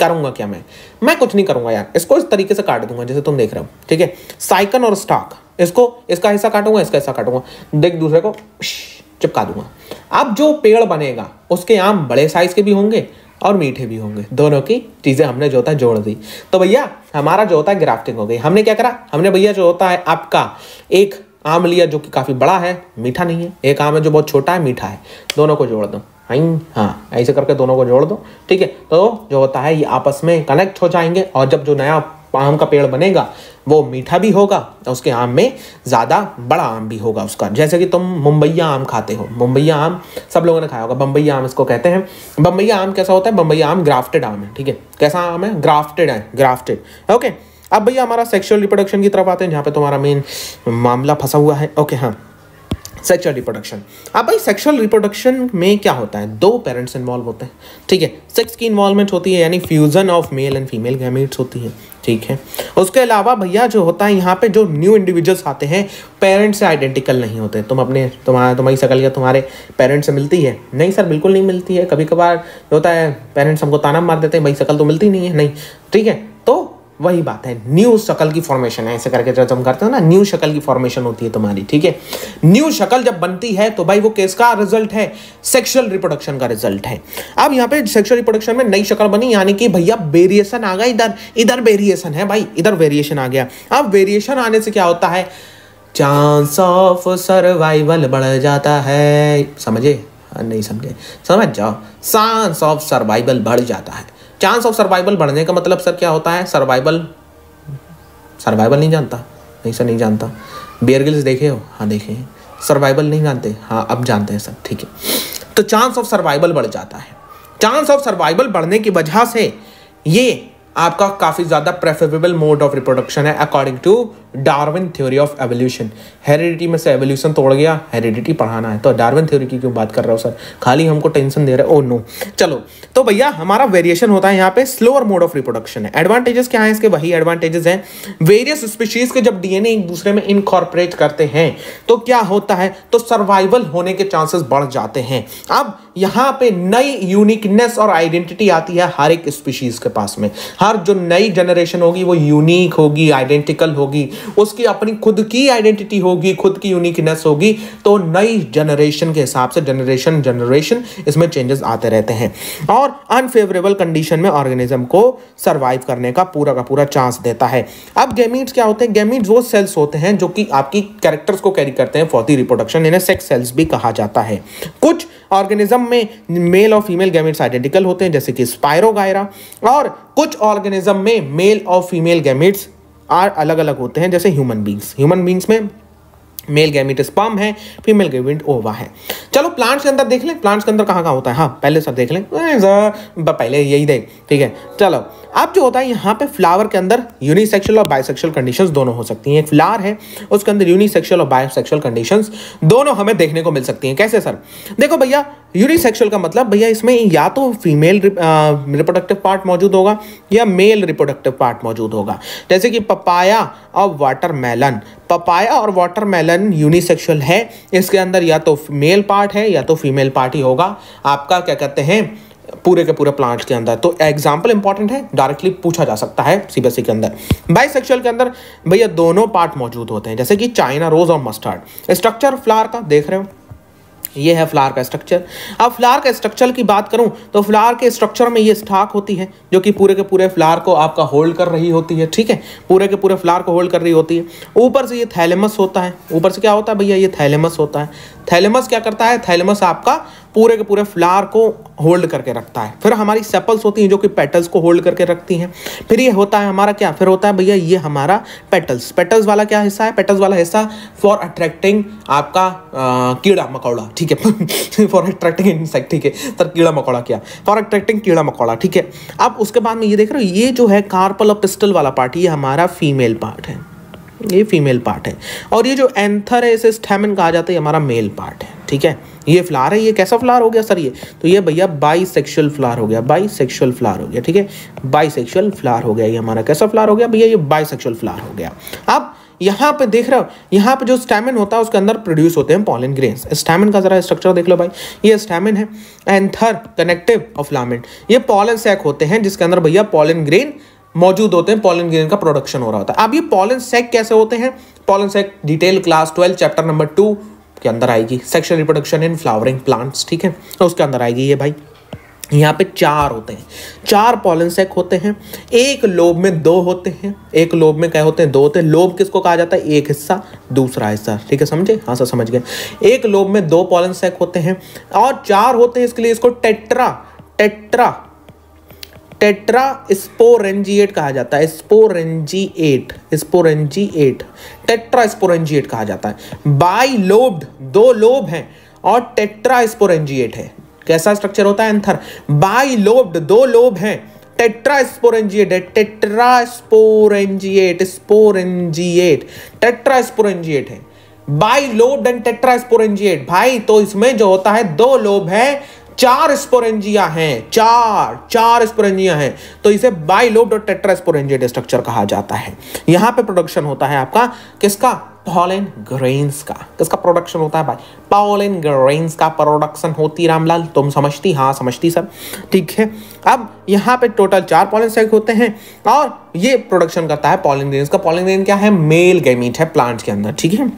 S2: करूँगा क्या मैं? मैं कुछ नहीं करूँगा यार। इसको इस तरीके से काट दूँगा, जैसे तुम देख रहे हो, ठीक है? साइकन और स्टॉक इसको, इसका हिस्सा काटूँगा, इसका हिस्सा काटूँगा। देख, दूसरे को चिपका दूँगा। अब जो पेड़ बनेगा, उसके आम बड़े साइज़ के भी होंगे और मीठे भी होंगे। दोनों की चीज़ें हमने जो होता है जोड़ दी। तो भैया, हमारा जो होता है ग्राफ्टिंग हो गई। हमने क्या करा? हमने भैया जो होता है आपका एक आम लिया जो कि काफ़ी बड़ा है, मीठा नहीं है। एक आम है जो बहुत छोटा है, मीठा है। दोनों को जोड़ दो। हाँ ऐसे करके दोनों को जोड़ दो। ठीक है तो जो होता है, ये आपस में कनेक्ट हो जाएँगे और जब जो नया आम का पेड़ बनेगा, वो मीठा भी होगा तो उसके आम में ज़्यादा बड़ा आम भी होगा उसका। जैसे कि तुम मुंबईया आम खाते हो, मुंबईया आम सब लोगों ने खाया होगा बम्बैया आम इसको कहते हैं। बम्बैया आम कैसा होता है? बम्बैया आम ग्राफ्टेड आम है, ठीक है? कैसा आम है? ग्राफ्टेड है, ग्राफ्टेड। ओके, अब भैया हमारा सेक्शुअल रिप्रोडक्शन की तरफ़ आते हैं, जहाँ पे तुम्हारा मेन मामला फंसा हुआ है। ओके हाँ। सेक्सुअल रिप्रोडक्शन अब भाई सेक्सुअल रिप्रोडक्शन में क्या होता है? दो पेरेंट्स इन्वॉल्व होते हैं, ठीक है? सेक्स की इन्वॉल्वमेंट होती है, यानी fusion of male and female gametes होती है, ठीक है? उसके अलावा भैया जो होता है यहाँ पे जो न्यू इंडिविजुअल्स आते हैं पेरेंट्स से आइडेंटिकल नहीं होते। तुम अपने तुम्हारा तुम्हारी शकल या तुम्हारे पेरेंट्स से मिलती है? नहीं सर बिल्कुल नहीं मिलती है। कभी कभार होता है पेरेंट्स हमको ताना मार देते हैं, भाई शकल तो मिलती नहीं है, नहीं, ठीक है? तो वही बात है। न्यू शक्ल की फॉर्मेशन है, ऐसे करके जब हम करते हो ना न्यू शक्ल की फॉर्मेशन होती है तुम्हारी, ठीक है? न्यू शक्ल जब बनती है तो भाई वो किसका रिज़ल्ट है? सेक्सुअल रिप्रोडक्शन का रिज़ल्ट है। अब यहाँ पे सेक्सुअल रिप्रोडक्शन में नई शक्ल बनी, यानी कि भैया वेरिएशन आ गया इधर इधर वेरिएशन है भाई, इधर वेरिएशन आ गया। अब वेरिएशन आने से क्या होता है? चांस ऑफ़ सर्वाइवल बढ़ जाता है। समझे? नहीं समझे? समझ जाओ। चांस ऑफ़ सर्वाइवल बढ़ जाता है। चांस ऑफ़ सर्वाइवल बढ़ने का मतलब सर क्या होता है? सर्वाइवल सर्वाइवल नहीं जानता। नहीं सर नहीं जानता। बेयरगिल्स देखे हो? हाँ देखे हैं। सर्वाइवल नहीं जानते। हाँ अब जानते हैं सर ठीक है। तो चांस ऑफ़ सर्वाइवल बढ़ जाता है। चांस ऑफ़ सर्वाइवल बढ़ने की वजह से ये आपका काफ़ी ज़्यादा प्रेफरेबल मोड ऑफ़ रिप्रोडक्शन है according to Darwin theory of evolution heredity में से एवोल्यूशन तोड़ गया हेरिडिटी पढ़ाना है। तो डार्विन थ्योरी की क्यों बात कर रहा हूँ सर खाली हमको टेंशन दे रहे ओ नो चलो तो भैया, हमारा वेरिएशन होता है यहाँ पे स्लोअर मोड ऑफ़ रिप्रोडक्शन है। एडवांटेजेस क्या है इसके? वही एडवांटेजेस हैं। वेरियस स्पीशीज के जब डीएनए एक दूसरे में इनकॉर्पोरेट करते हैं तो क्या होता है? तो सर्वाइवल होने के चांसेस बढ़ जाते हैं। अब यहाँ पे नई यूनिकनेस और आइडेंटिटी आती है हर एक स्पीशीज के पास में। हर जो नई जनरेशन होगी, वो यूनिक होगी आइडेंटिकल होगी। उसकी अपनी खुद की आइडेंटिटी होगी, खुद की यूनिकनेस होगी। तो नई जनरेशन के हिसाब से जनरेशन जनरेशन इसमें चेंजेस आते रहते हैं। और अनफेवरेबल कंडीशन में ऑर्गेनिज्म को सर्वाइव करने का पूरा का पूरा चांस देता है। अब गेमीट्स क्या होते हैं? गेमीट्स वो सेल्स होते हैं जो कि आपकी कैरेक्टर्स को कैरी करते हैं फॉर दी रिप्रोडक्शन इन्हें सेक्स सेल्स भी कहा जाता है। कुछ ऑर्गेनिज्म में मेल और फीमेल गैमेट्स आइडेंटिकल होते हैं, जैसे कि स्पायरोगायरा और कुछ ऑर्गेनिज्म में मेल और फीमेल गैमेट्स आर अलग अलग होते हैं, जैसे ह्यूमन बींग्स ह्यूमन बींग्स में मेल गैमिट स्पर्म है फीमेल गैमिट ओवा है। चलो प्लांट्स के अंदर देख लें। प्लांट्स के अंदर कहाँ कहाँ होता है? हाँ पहले सब देख लें। पहले यही देख, ठीक है। चलो अब जो होता है, यहाँ पे फ्लावर के अंदर यूनिसेक्शुअल और बाइसेक्सुअल कंडीशंस दोनों हो सकती हैं। एक फ्लावर है, उसके अंदर यूनिसेक्सुअल और बायोसेक्सुअल कंडीशंस दोनों हमें देखने को मिल सकती हैं। कैसे, सर? देखो भैया यूनिसेक्सुअल का मतलब भैया, इसमें या तो फीमेल रिप्रोडक्टिव पार्ट मौजूद होगा या मेल रिप्रोडक्टिव पार्ट मौजूद होगा। जैसे कि पपाया और वाटरमेलन पपाया और वाटरमेलन यूनिसेक्शुअल है। इसके अंदर या तो मेल पार्ट है या तो फीमेल पार्ट ही होगा। आपका क्या कहते हैं? पूरे के पूरे प्लांट के अंदर। तो एग्ज़ाम्पल इंपॉर्टेंट है डायरेक्टली पूछा जा सकता है सीबीएसई के अंदर। बाइसेक्सुअल के अंदर, भैया दोनों पार्ट मौजूद होते हैं, जैसे कि चाइना रोज और मस्टर्ड स्ट्रक्चर फ्लावर का, देख रहे हो? ये है फ्लावर का स्ट्रक्चर अब फ्लावर का स्ट्रक्चर की बात करूँ तो फ्लावर के स्ट्रक्चर में ये स्टाक होती है, जो कि पूरे के पूरे फ्लावर को आपका होल्ड कर रही होती है, ठीक है? पूरे के पूरे फ्लावर को होल्ड कर रही होती है। ऊपर से ये थैलेमस होता है। ऊपर से क्या होता है भैया? ये थैलेमस होता है। थैलेमस क्या करता है? थैलेमस आपका पूरे के पूरे फ्लावर को होल्ड करके रखता है। फिर हमारी सेपल्स होती हैं जो कि पेटल्स को होल्ड करके रखती हैं। फिर ये होता है हमारा क्या? फिर होता है भैया ये हमारा पेटल्स। पेटल्स वाला क्या हिस्सा है? पेटल्स वाला हिस्सा फॉर अट्रैक्टिंग आपका आ, कीड़ा मकौड़ा ठीक है? फॉर अट्रैक्टिंग इंसेक्ट ठीक है? सर कीड़ा मकौड़ा क्या? फॉर अट्रैक्टिंग कीड़ा मकौड़ा ठीक है? अब उसके बाद में ये देख रहे हो ये जो है कार्पल और पिस्टल वाला पार्ट ये हमारा फीमेल पार्ट है। ये फीमेल पार्ट है। और ये जो एंथर है इसे स्टेमिन कहा जाता है हमारा मेल पार्ट है। ठीक है? ये फ्लावर है, ये कैसा फ्लावर हो गया सर ये? तो ये भैया बाई सेक्शुअल फ्लावर हो गया बाई सेक्शुअल फ्लावर हो गया, ठीक है? बाई सेक्शुअल फ्लावर हो गया ये हमारा, कैसा फ्लावर हो गया? भैया ये बाई सेक्शुअल फ्लावर हो गया। अब यहाँ पे देख रहे हो, यहाँ पे जो स्टैमिन होता है, उसके अंदर प्रोड्यूस होते हैं पॉलिन ग्रेन्स स्टैमिन का जरा स्ट्रक्चर देख लो भाई। ये स्टैमिन है एंथर कनेक्टिव ऑफ़ लामेंट ये पॉलन सैक होते हैं, जिसके अंदर भैया पॉलिन ग्रेन मौजूद होते हैं पॉलन ग्रेन का प्रोडक्शन हो रहा होता है। अब ये पॉलन सेक कैसे होते हैं? Pollen sac detail class twelve chapter number two के अंदर आएगी। Sexual reproduction in flowering plants ठीक है? तो उसके अंदर आएगी ये भाई। यहाँ पे चार होते हैं। चार पॉलन सेक होते हैं। एक लोब में दो होते हैं। एक लोब में क्या होते हैं? दो होते हैं। लोब किसको कहा जाता है? एक हिस्सा, दूसरा हिस्सा। ठीक है, समझे? हाँ सर, समझ गए। एक लोब में दो पॉलन सेक होते हैं। और चार होते हैं इसके लिए इसको टेट्रा टेट्रा टेट्रा स्पोरेंजिएट कहा जाता है, स्पोरेंजिएट स्पोरेंजिएट टेट्रा स्पोरेंजिएट कहा जाता है। बाई लोब्ड, दो लोब हैं और टेट्रा स्पोरेंजिएट है। कैसा स्ट्रक्चर होता है? एंथर बाई लोब्ड, दो लोब हैं टेट्रा स्पोरेंजिएट है tetrasporangiate sporangiate tetrasporangiate है। Bilobed and tetrasporangiate भाई तो इसमें जो होता है, दो लोब है चार स्पोरेंजिया हैं, चार चार स्पोरेंजिया हैं। तो इसे बाइलोब्ड और टेट्रास्पोरेंजिएट स्ट्रक्चर कहा जाता है। यहाँ पे प्रोडक्शन होता है आपका किसका? पॉलिन ग्रेन्स का। किसका प्रोडक्शन होता है भाई? पॉलिन ग्रेन्स का प्रोडक्शन होती रामलाल। तुम समझती? हाँ समझती सब। ठीक है। अब यहाँ पे टोटल चार पॉलिन सेक होते हैं और ये प्रोडक्शन करता है पॉलिन ग्रेन्स का। पॉलिन ग्रेन क्या है? मेल गैमीट है प्लांट के अंदर। ठीक है?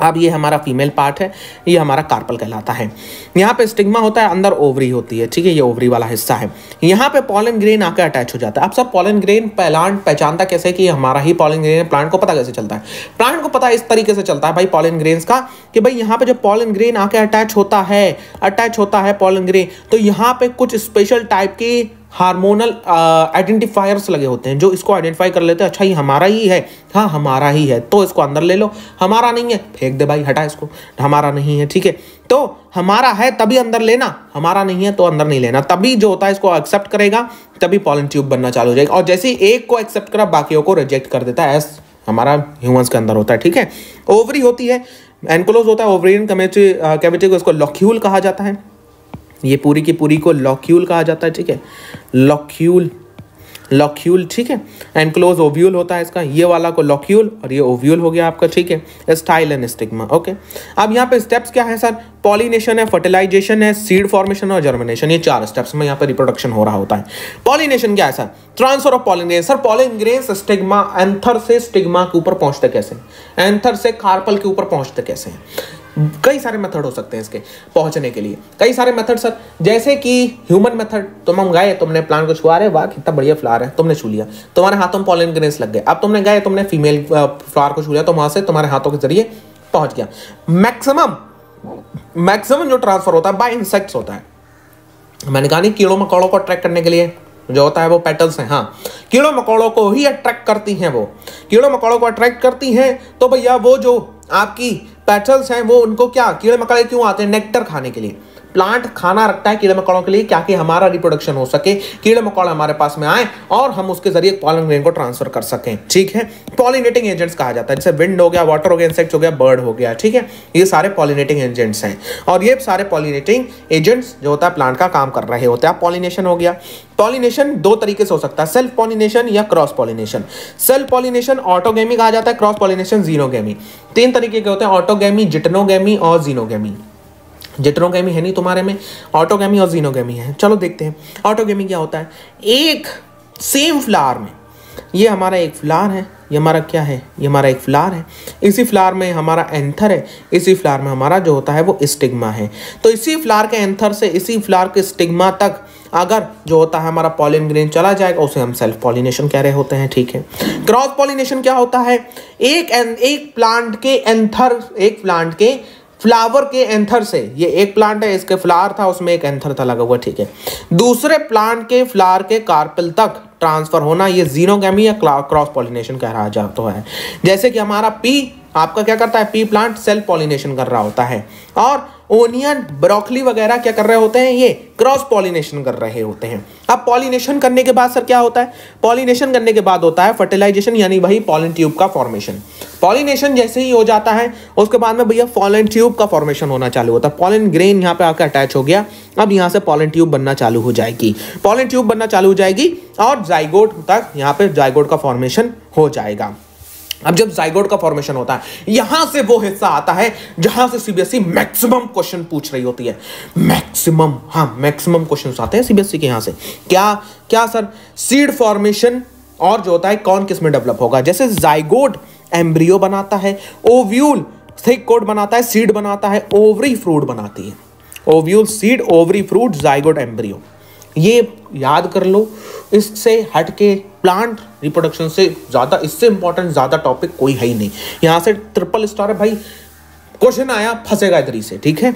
S2: अब ये हमारा फीमेल पार्ट है, ये हमारा कार्पल कहलाता है। यहाँ पे स्टिग्मा होता है, अंदर ओवरी होती है, ठीक है, ये ओवरी वाला हिस्सा है। यहाँ पे पॉलन ग्रेन आकर अटैच हो जाता है। अब सब पॉलन ग्रेन प्लांट पहचानता कैसे कि हमारा ही पॉलन ग्रेन है? प्लांट को पता कैसे चलता है? प्लांट को पता इस तरीके से चलता है भाई पॉलन ग्रेन्स का, कि भाई यहाँ पे जब पॉलन ग्रेन आके अटैच होता है अटैच होता है पॉलन ग्रेन तो यहाँ पे कुछ स्पेशल टाइप की हार्मोनल आइडेंटिफायर्स लगे होते हैं, जो इसको आइडेंटिफाई कर लेते हैं अच्छा ये हमारा ही है। हाँ हमारा ही है तो इसको अंदर ले लो। हमारा नहीं है, फेंक दे भाई, हटा इसको। हमारा नहीं है, ठीक है? तो हमारा है, तभी अंदर लेना। हमारा नहीं है तो अंदर नहीं लेना। तभी जो होता है, इसको एक्सेप्ट करेगा, तभी पॉलन ट्यूब बनना चालू हो जाएगा। और जैसे एक को एक्सेप्ट करा, बाकियों को रिजेक्ट कर देता है। एस हमारा ह्यूमंस के अंदर होता है, ठीक है? ओवरी होती है एनक्लोज होता है ओवरियन कैविटी कैविटी को इसको लॉक्यूल कहा जाता है। ये पूरी की पूरी को लॉक्यूल कहा जाता है, ठीक है? लॉक्यूल लॉक्यूल, ठीक है? एनक्लोज ओव्यूल होता है इसका, ये वाला को लॉक्यूल और ये ओव्यूल हो गया आपका, ठीक है? स्टाइल एंड स्टिग्मा ओके अब यहाँ पे स्टेप्स क्या है, सर? पॉलिनेशन है फर्टिलाइजेशन है सीड फॉर्मेशन और जर्मिनेशन ये चार स्टेप्स में यहाँ पे रिप्रोडक्शन हो रहा होता है। पॉलिनेशन क्या है, sir? Transfer of pollination sir pollen grains stigma anther से स्टिग्मा के ऊपर पहुँचते कैसे? एंथर से कार्पल के ऊपर पहुँचते कैसे? कई सारे मेथड हो सकते हैं इसके पहुँचने के लिए। कई सारे मेथड, सर। जैसे कि ह्यूमन मेथड, तुम हम गए, तुमने प्लांट को छुआ रहे वाह, कितना बढ़िया फ्लावर है, तुमने छू लिया। तुम्हारे हाथों में पॉलिन ग्रेन्स लग गए। अब तुमने गए, तुमने फीमेल फ्लावर को छू लिया तो वहाँ से तुम्हारे हाथों के ज़रिए पहुँच गया। मैक्सिमम मैक्सिमम जो ट्रांसफ़र होता है, बाय इंसेक्ट्स होता है। मैंने कहा नहीं, कीड़ों, मकोड़ों को अट्रैक्ट करने के लिए। जो होता है वो पेटल्स हैं हाँ। कीड़ों मकोड़ों को ही अट्रैक्ट करती हैं वो। कीड़ों मकोड़ों को अट्रैक्ट करती हैं तो भैया वो जो आपकी पेटल्स हैं, वो उनको क्या, कीड़े मकोड़े क्यों आते हैं? नेक्टर खाने के लिए। प्लांट खाना रखता है कीड़े मकौड़ों के लिए क्या कि हमारा रिप्रोडक्शन हो सके। कीड़े मकोड़े हमारे पास में आए और हम उसके ज़रिए पॉलन ग्रेन को ट्रांसफ़र कर सकें। ठीक है? पॉलिनेटिंग एजेंट्स कहा जाता है। जैसे विंड हो गया वाटर हो गया इंसेक्ट हो गया बर्ड हो गया। ठीक है? ये सारे पॉलिनेटिंग एजेंट्स हैं। और ये सारे पॉलिनेटिंग एजेंट्स जो होता है प्लांट का काम कर रहे होते हैं। पॉलिनेशन हो गया। पॉलिनेशन दो तरीके से हो सकता है। सेल्फ पॉलिनेशन या cross pollination self pollination autogamy कहा जाता है। क्रॉस पॉलिनेशन जीनोगेमी तीन तरीके के होते हैं। ऑटोगेमी जिटनोगेमी और जीनोगेमी जिट्रोगेमी है नहीं तुम्हारे में, ऑटोगेमी और जीनोगेमी है। चलो देखते हैं, ऑटोगेमी क्या होता है? एक सेम फ्लावर में, ये हमारा एक फ्लावर है, ये हमारा क्या है? ये हमारा एक फ्लावर है। इसी फ्लावर में हमारा एंथर है, इसी फ्लावर में हमारा जो होता है वो स्टिग्मा है। तो इसी फ्लावर के एंथर से, इसी फ्लावर के स्टिग्मा तक अगर जो होता है हमारा पॉलिन ग्रेन चला जाएगा, उसे हम सेल्फ पॉलिनेशन कह रहे होते हैं, ठीक है? क्रॉस पॉलिनेशन क्या होता है? एक एक प्लांट के एंथर, एक प्लांट के फ्लावर के एंथर से, ये एक प्लांट है, इसके फ्लावर था, उसमें एक एंथर था, लगा हुआ, ठीक है। दूसरे प्लांट के फ्लावर के कार्पल तक ट्रांसफ़र होना, ये जीनोगेमी या क्रॉस पॉलिनेशन कह रहा जाता है। जैसे कि हमारा पी आपका क्या करता है? पी प्लांट सेल्फ पॉलिनेशन कर रहा होता है। और ओनियन, ब्रोकली वगैरह क्या कर रहे होते हैं? ये क्रॉस पॉलिनेशन कर रहे होते हैं। अब पॉलिनेशन करने के बाद, सर, क्या होता है? पॉलिनेशन करने के बाद होता है फर्टिलाइजेशन यानी वही पॉलिन ट्यूब का फॉर्मेशन पॉलिनेशन जैसे ही हो जाता है, उसके बाद में भैया पॉलिन ट्यूब का फॉर्मेशन होना चालू होता है। पॉलिन ग्रेन यहाँ पे आकर अटैच हो गया। अब यहाँ से पॉलिन ट्यूब बनना चालू हो जाएगी। पॉलिन ट्यूब बनना चालू हो जाएगी और जाइगोट तक यहाँ पे जाइगोट का फॉर्मेशन हो जाएगा। अब जब जाइगोड का फॉर्मेशन होता है, यहाँ से वो हिस्सा आता है जहाँ से सीबीएसई मैक्सिमम क्वेश्चन पूछ रही होती है। मैक्सिमम हाँ मैक्सिमम क्वेश्चन आते हैं सीबीएसई के यहाँ से। क्या क्या सर? सीड फॉर्मेशन और जो होता है, कौन किसमें डेवलप होगा? जैसे जाइगोड एम्ब्रियो बनाता है ओव्यूल थिक कोड बनाता है सीड बनाता है ओवरी फ्रूट बनाती है। Ovule seed ovary fruit zygote embryo ये याद कर लो, इससे हट के प्लांट रिप्रोडक्शन से ज़्यादा, इससे इंपॉर्टेंट ज़्यादा टॉपिक कोई है ही नहीं। यहाँ से ट्रिपल स्टार है भाई। क्वेश्चन आया, फंसेगा इधर से, ठीक है?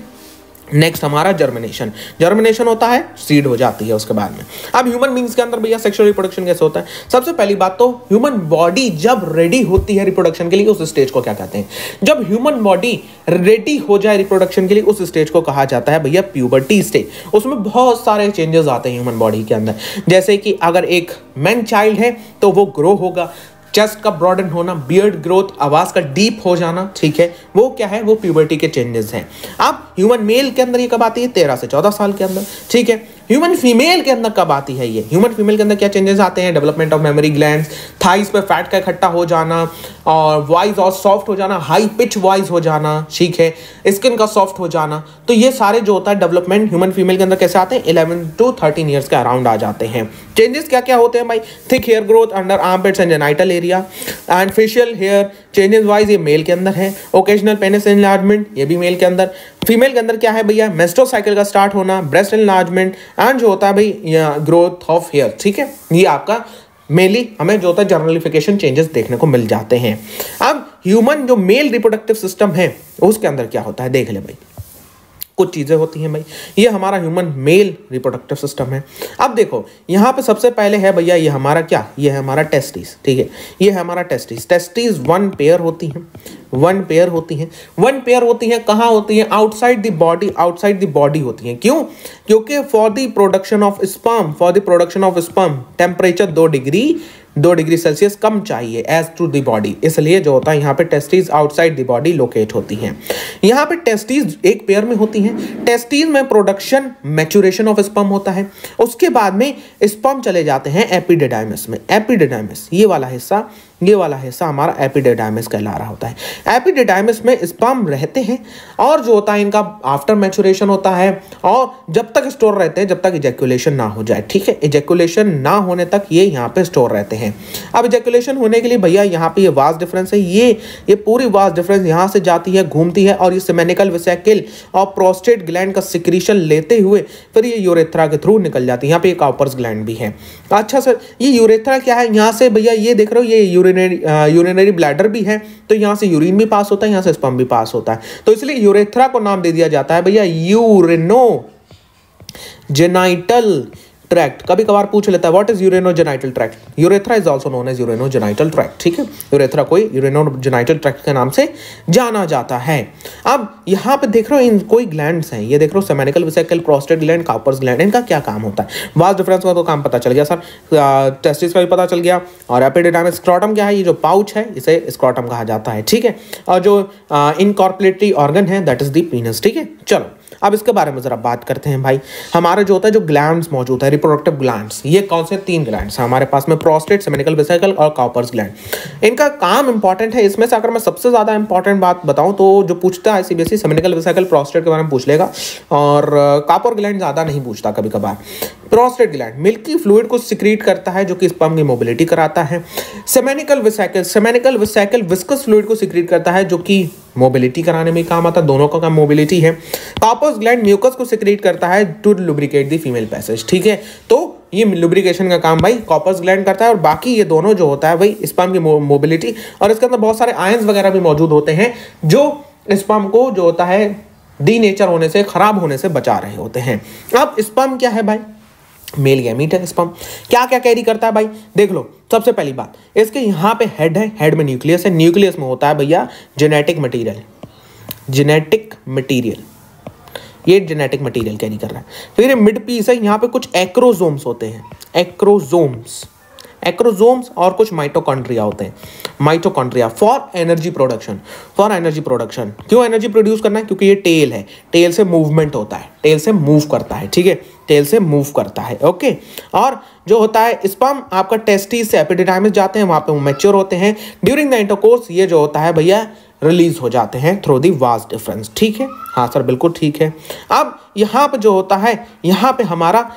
S2: नेक्स्ट हमारा जर्मिनेशन जर्मिनेशन होता है सीड हो जाती है उसके बाद में. अब ह्यूमन बींग्स के अंदर भैया सेक्सुअल रिप्रोडक्शन कैसे होता है? सबसे पहली बात तो ह्यूमन बॉडी जब रेडी होती है रिप्रोडक्शन के लिए, उस स्टेज को क्या कहते हैं? जब ह्यूमन बॉडी रेडी हो जाए रिप्रोडक्शन के लिए, उस स्टेज को कहा जाता है भैया प्यूबर्टी स्टेज उसमें बहुत सारे चेंजेस आते हैं ह्यूमन बॉडी के अंदर. जैसे कि अगर एक मैन चाइल्ड है तो वो ग्रो होगा. चेस्ट का ब्रॉडन होना बियर्ड ग्रोथ आवाज़ का डीप हो जाना, ठीक है? वो क्या है? वो प्यूबर्टी के चेंजेस हैं। अब ह्यूमन मेल के अंदर ये कब आती है? तेरह से चौदह साल के अंदर, ठीक है? ह्यूमन फीमेल के अंदर कब आती है ये? ह्यूमन फीमेल के अंदर क्या चेंजेस आते हैं? Development of mammary gland thighs पे फैट का इकट्ठा हो जाना, और वॉइस और सॉफ्ट हो जाना हाई पिच वॉइस हो जाना, ठीक है? स्किन का सॉफ्ट हो जाना। तो ये सारे जो होता है डेवलपमेंट ह्यूमन फीमेल के अंदर कैसे आते हैं? इलेवन टू थर्टीन ईयर्स के अराउंड आ जाते हैं। चेंजेस क्या क्या होते हैं भाई? Thick hair growth under arm pits and genital area and facial hair changes wise ये मेल के अंदर है। ओकेजनल पेनिस एनलार्जमेंट ये भी मेल के अंदर। फीमेल के अंदर क्या है भैया? मेस्ट्रो साइकिल का स्टार्ट होना ब्रेस्ट एनलार्जमेंट एंड जो होता है भाई ग्रोथ ऑफ़ हेयर ठीक है? ये आपका मेनली हमें जो होता है जर्नलिफिकेशन चेंजेस देखने को मिल जाते हैं। अब ह्यूमन जो मेल रिप्रोडक्टिव सिस्टम है, उसके अंदर क्या होता है? देख ले भाई। कुछ चीज़ें होती हैं भाई। ये हमारा ह्यूमन मेल रिप्रोडक्टिव सिस्टम है। अब देखो, यहाँ पे सबसे पहले है भैया, ये हमारा क्या? ये है हमारा टेस्टिस ठीक है? ये है हमारा टेस्टिस टेस्टिस वन पेयर होती हैं। वन पेयर होती हैं। वन पेयर होती हैं, कहाँ होती हैं? Outside the body outside the body होती हैं। क्यों? क्योंकि for the production of sperm for the production of sperm temperature दो डिग्री दो डिग्री सेल्सियस कम चाहिए एज टू दी बॉडी इसलिए जो होता है, यहाँ पे testes outside the body locate होती हैं। यहाँ पे टेस्टीज एक पेयर में होती हैं। टेस्टीज में प्रोडक्शन मैचुरेशन ऑफ़ स्पम होता है। उसके बाद में स्पम चले जाते हैं एपिडेडाइमस में। एपिडेडाइमस, ये वाला हिस्सा ये वाला हिस्सा हमारा एपिडेडाइमस कहला रहा होता है। एपिडेडाइमस में स्पर्म रहते हैं और जो होता है, इनका आफ्टर मैचुरेशन होता है और जब तक स्टोर रहते हैं, जब तक इजेकुलेशन ना हो जाए, ठीक है? इजेकुलेशन ना होने तक ये यहाँ पे स्टोर रहते हैं। अब इजेकुलेशन होने के लिए भैया यहाँ पे ये वास डिफरेंस है, ये ये पूरी वास डिफरेंस यहाँ से जाती है, घूमती है और ये सिमेनिकल विसाइकिल और प्रोस्टेट ग्लैंड का सिक्रीशन लेते हुए फिर ये यूरेथ्रा के थ्रू निकल जाती है। यहाँ पे एक ऑपर्स ग्लैंड भी है। अच्छा सर ये यूरेथ्रा क्या है? यहाँ से भैया ये देख रहे हो, ये यूरिनरी यूरिनरी ब्लैडर भी है तो यहाँ से यूरिन भी पास होता है, यहाँ से स्पम भी पास होता है। तो इसलिए यूरेथ्रा को नाम दे दिया जाता है, भैया यूरिनो जेनाइटल ट्रैक्ट कभी कभार पूछ लेता है what is urinogenital tract urethra is also known as urinogenital tract ठीक है? यूरेथ्रा कोई यूरेनोजेनाइटल ट्रैक्ट के नाम से जाना जाता है। अब यहाँ पे देख रहे हो इन कोई ग्लैंड्स हैं। ये देख रहे हो seminal vesicle prostate gland Cowper's gland इनका क्या काम होता है? वास डिफरेंस का तो काम पता चल गया सर टेस्टिस का भी पता चल गया और एपिडेडाइमस स्क्रॉटम क्या है? ये जो पाउच है, इसे स्क्रॉटम कहा जाता है, ठीक है? और जो इनकॉर्पोरेटरी ऑर्गन है दैट इज़ दी पीनस ठीक है? चलो। अब इसके बारे में ज़रा बात करते हैं भाई। हमारा जो होता है, जो ग्लैंड्स मौजूद है रिप्रोडक्टिव ग्लैंड्स ये कौन से तीन ग्लैंड्स हैं? हमारे पास में प्रोस्टेट सेमेनिकल वेसिकल और कॉपर्स ग्लैंड इनका काम इंपॉर्टेंट है, इसमें से अगर मैं सबसे ज़्यादा इंपॉर्टेंट बात बताऊँ तो जो पूछता है सीबीएसई सेमेनिकल वेसाइकल प्रोस्टेट के बारे में पूछ लेगा। और कापर ग्लैंड ज़्यादा नहीं पूछता कभी कभार प्रोस्टेट ग्लैंड मिल्की फ्लूइड को सिक्रीट करता है, जो कि स्पर्म की मोबिलिटी कराता है। Seminal vesicle seminal vesicle viscous fluid को सिक्रीट करता है, जो कि मोबिलिटी कराने में काम आता है। दोनों का काम मोबिलिटी है। कॉपर्स ग्लैंड म्यूकस को सिक्रीट करता है to lubricate the female passage ठीक है? तो ये लुब्रिकेशन का काम भाई कॉपर्स ग्लैंड करता है और बाकी ये दोनों जो होता है भाई स्पर्म की मोबिलिटी और इसके अंदर बहुत सारे आयंस वगैरह भी मौजूद होते हैं, जो स्पर्म को जो होता है डी नेचर होने से, खराब होने से बचा रहे होते हैं। अब स्पर्म क्या है भाई? मेल गैमीट है स्पर्म क्या क्या कैरी करता है भाई? देख लो, सबसे पहली बात, इसके यहाँ पे हेड है हेड में न्यूक्लियस है न्यूक्लियस में होता है भैया जेनेटिक मटेरियल जेनेटिक मटेरियल ये जेनेटिक मटेरियल कैरी कर रहा है। फिर ये मिड पीस है, यहाँ पे कुछ एक्रोजोम्स होते हैं। एक्रोजोम्स एक्रोजोम्स और कुछ माइटोकॉन्ड्रिया होते हैं। Mitochondria for energy production for energy production क्यों एनर्जी प्रोड्यूस करना है? क्योंकि ये टेल है। टेल से मूवमेंट होता है। टेल से मूव करता है, ठीक है? टेल से मूव करता है ओके और जो होता है स्पम आपका टेस्टी से एपिडिडाइमिस जाते हैं, वहाँ पे वो मैच्योर होते हैं। ड्यूरिंग द इंटरकोर्स ये जो होता है भैया रिलीज़ हो जाते हैं थ्रू दी वास्ट डिफरेंस ठीक है? हाँ सर बिल्कुल ठीक है। अब यहाँ पर जो होता है, यहाँ पर हमारा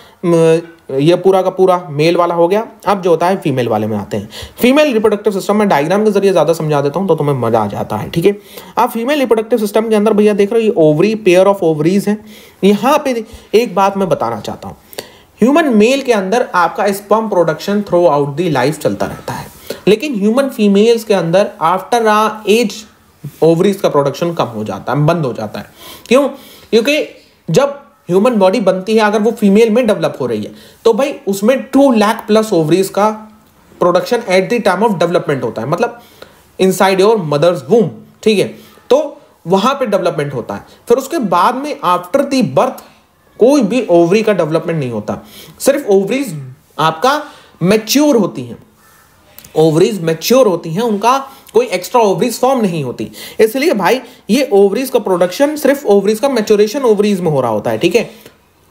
S2: ये पूरा का पूरा मेल वाला हो गया। अब जो होता है फीमेल वाले में आते हैं। फीमेल रिप्रोडक्टिव सिस्टम में डायग्राम के ज़रिए ज़्यादा समझा देता हूँ तो तुम्हें मज़ा आ जाता है, ठीक है? अब फीमेल रिप्रोडक्टिव सिस्टम के अंदर भैया देख रहे हो, ये ओवरी पेयर ऑफ़ ओवरीज है। यहाँ पे एक बात मैं बताना चाहता हूँ। ह्यूमन मेल के अंदर आपका sperm production throughout the life चलता रहता है। लेकिन ह्यूमन फीमेल्स के अंदर आफ्टर आ एज ओवरीज का प्रोडक्शन कम हो जाता है, बंद हो जाता है। क्यों? क्योंकि जब ह्यूमन बॉडी बनती है, अगर वो फीमेल में डेवलप हो रही है। तो भाई, उसमें टू लाख प्लस ओवरीज का production at the time of development होता है। मतलब इनसाइड योर मदर्स वूम ठीक है? तो वहाँ पे डेवलपमेंट होता है। फिर उसके बाद में आफ्टर दी बर्थ कोई भी ओवरी का डेवलपमेंट नहीं होता। सिर्फ़ ओवरीज आपका मैच्योर होती हैं। ओवरीज मैच्योर होती हैं, उनका कोई एक्स्ट्रा ओवरीज फॉर्म नहीं होती। इसलिए भाई, ये ओवरीज का प्रोडक्शन सिर्फ़ ओवरीज का मेच्योरेशन ओवरीज में हो रहा होता है, ठीक है?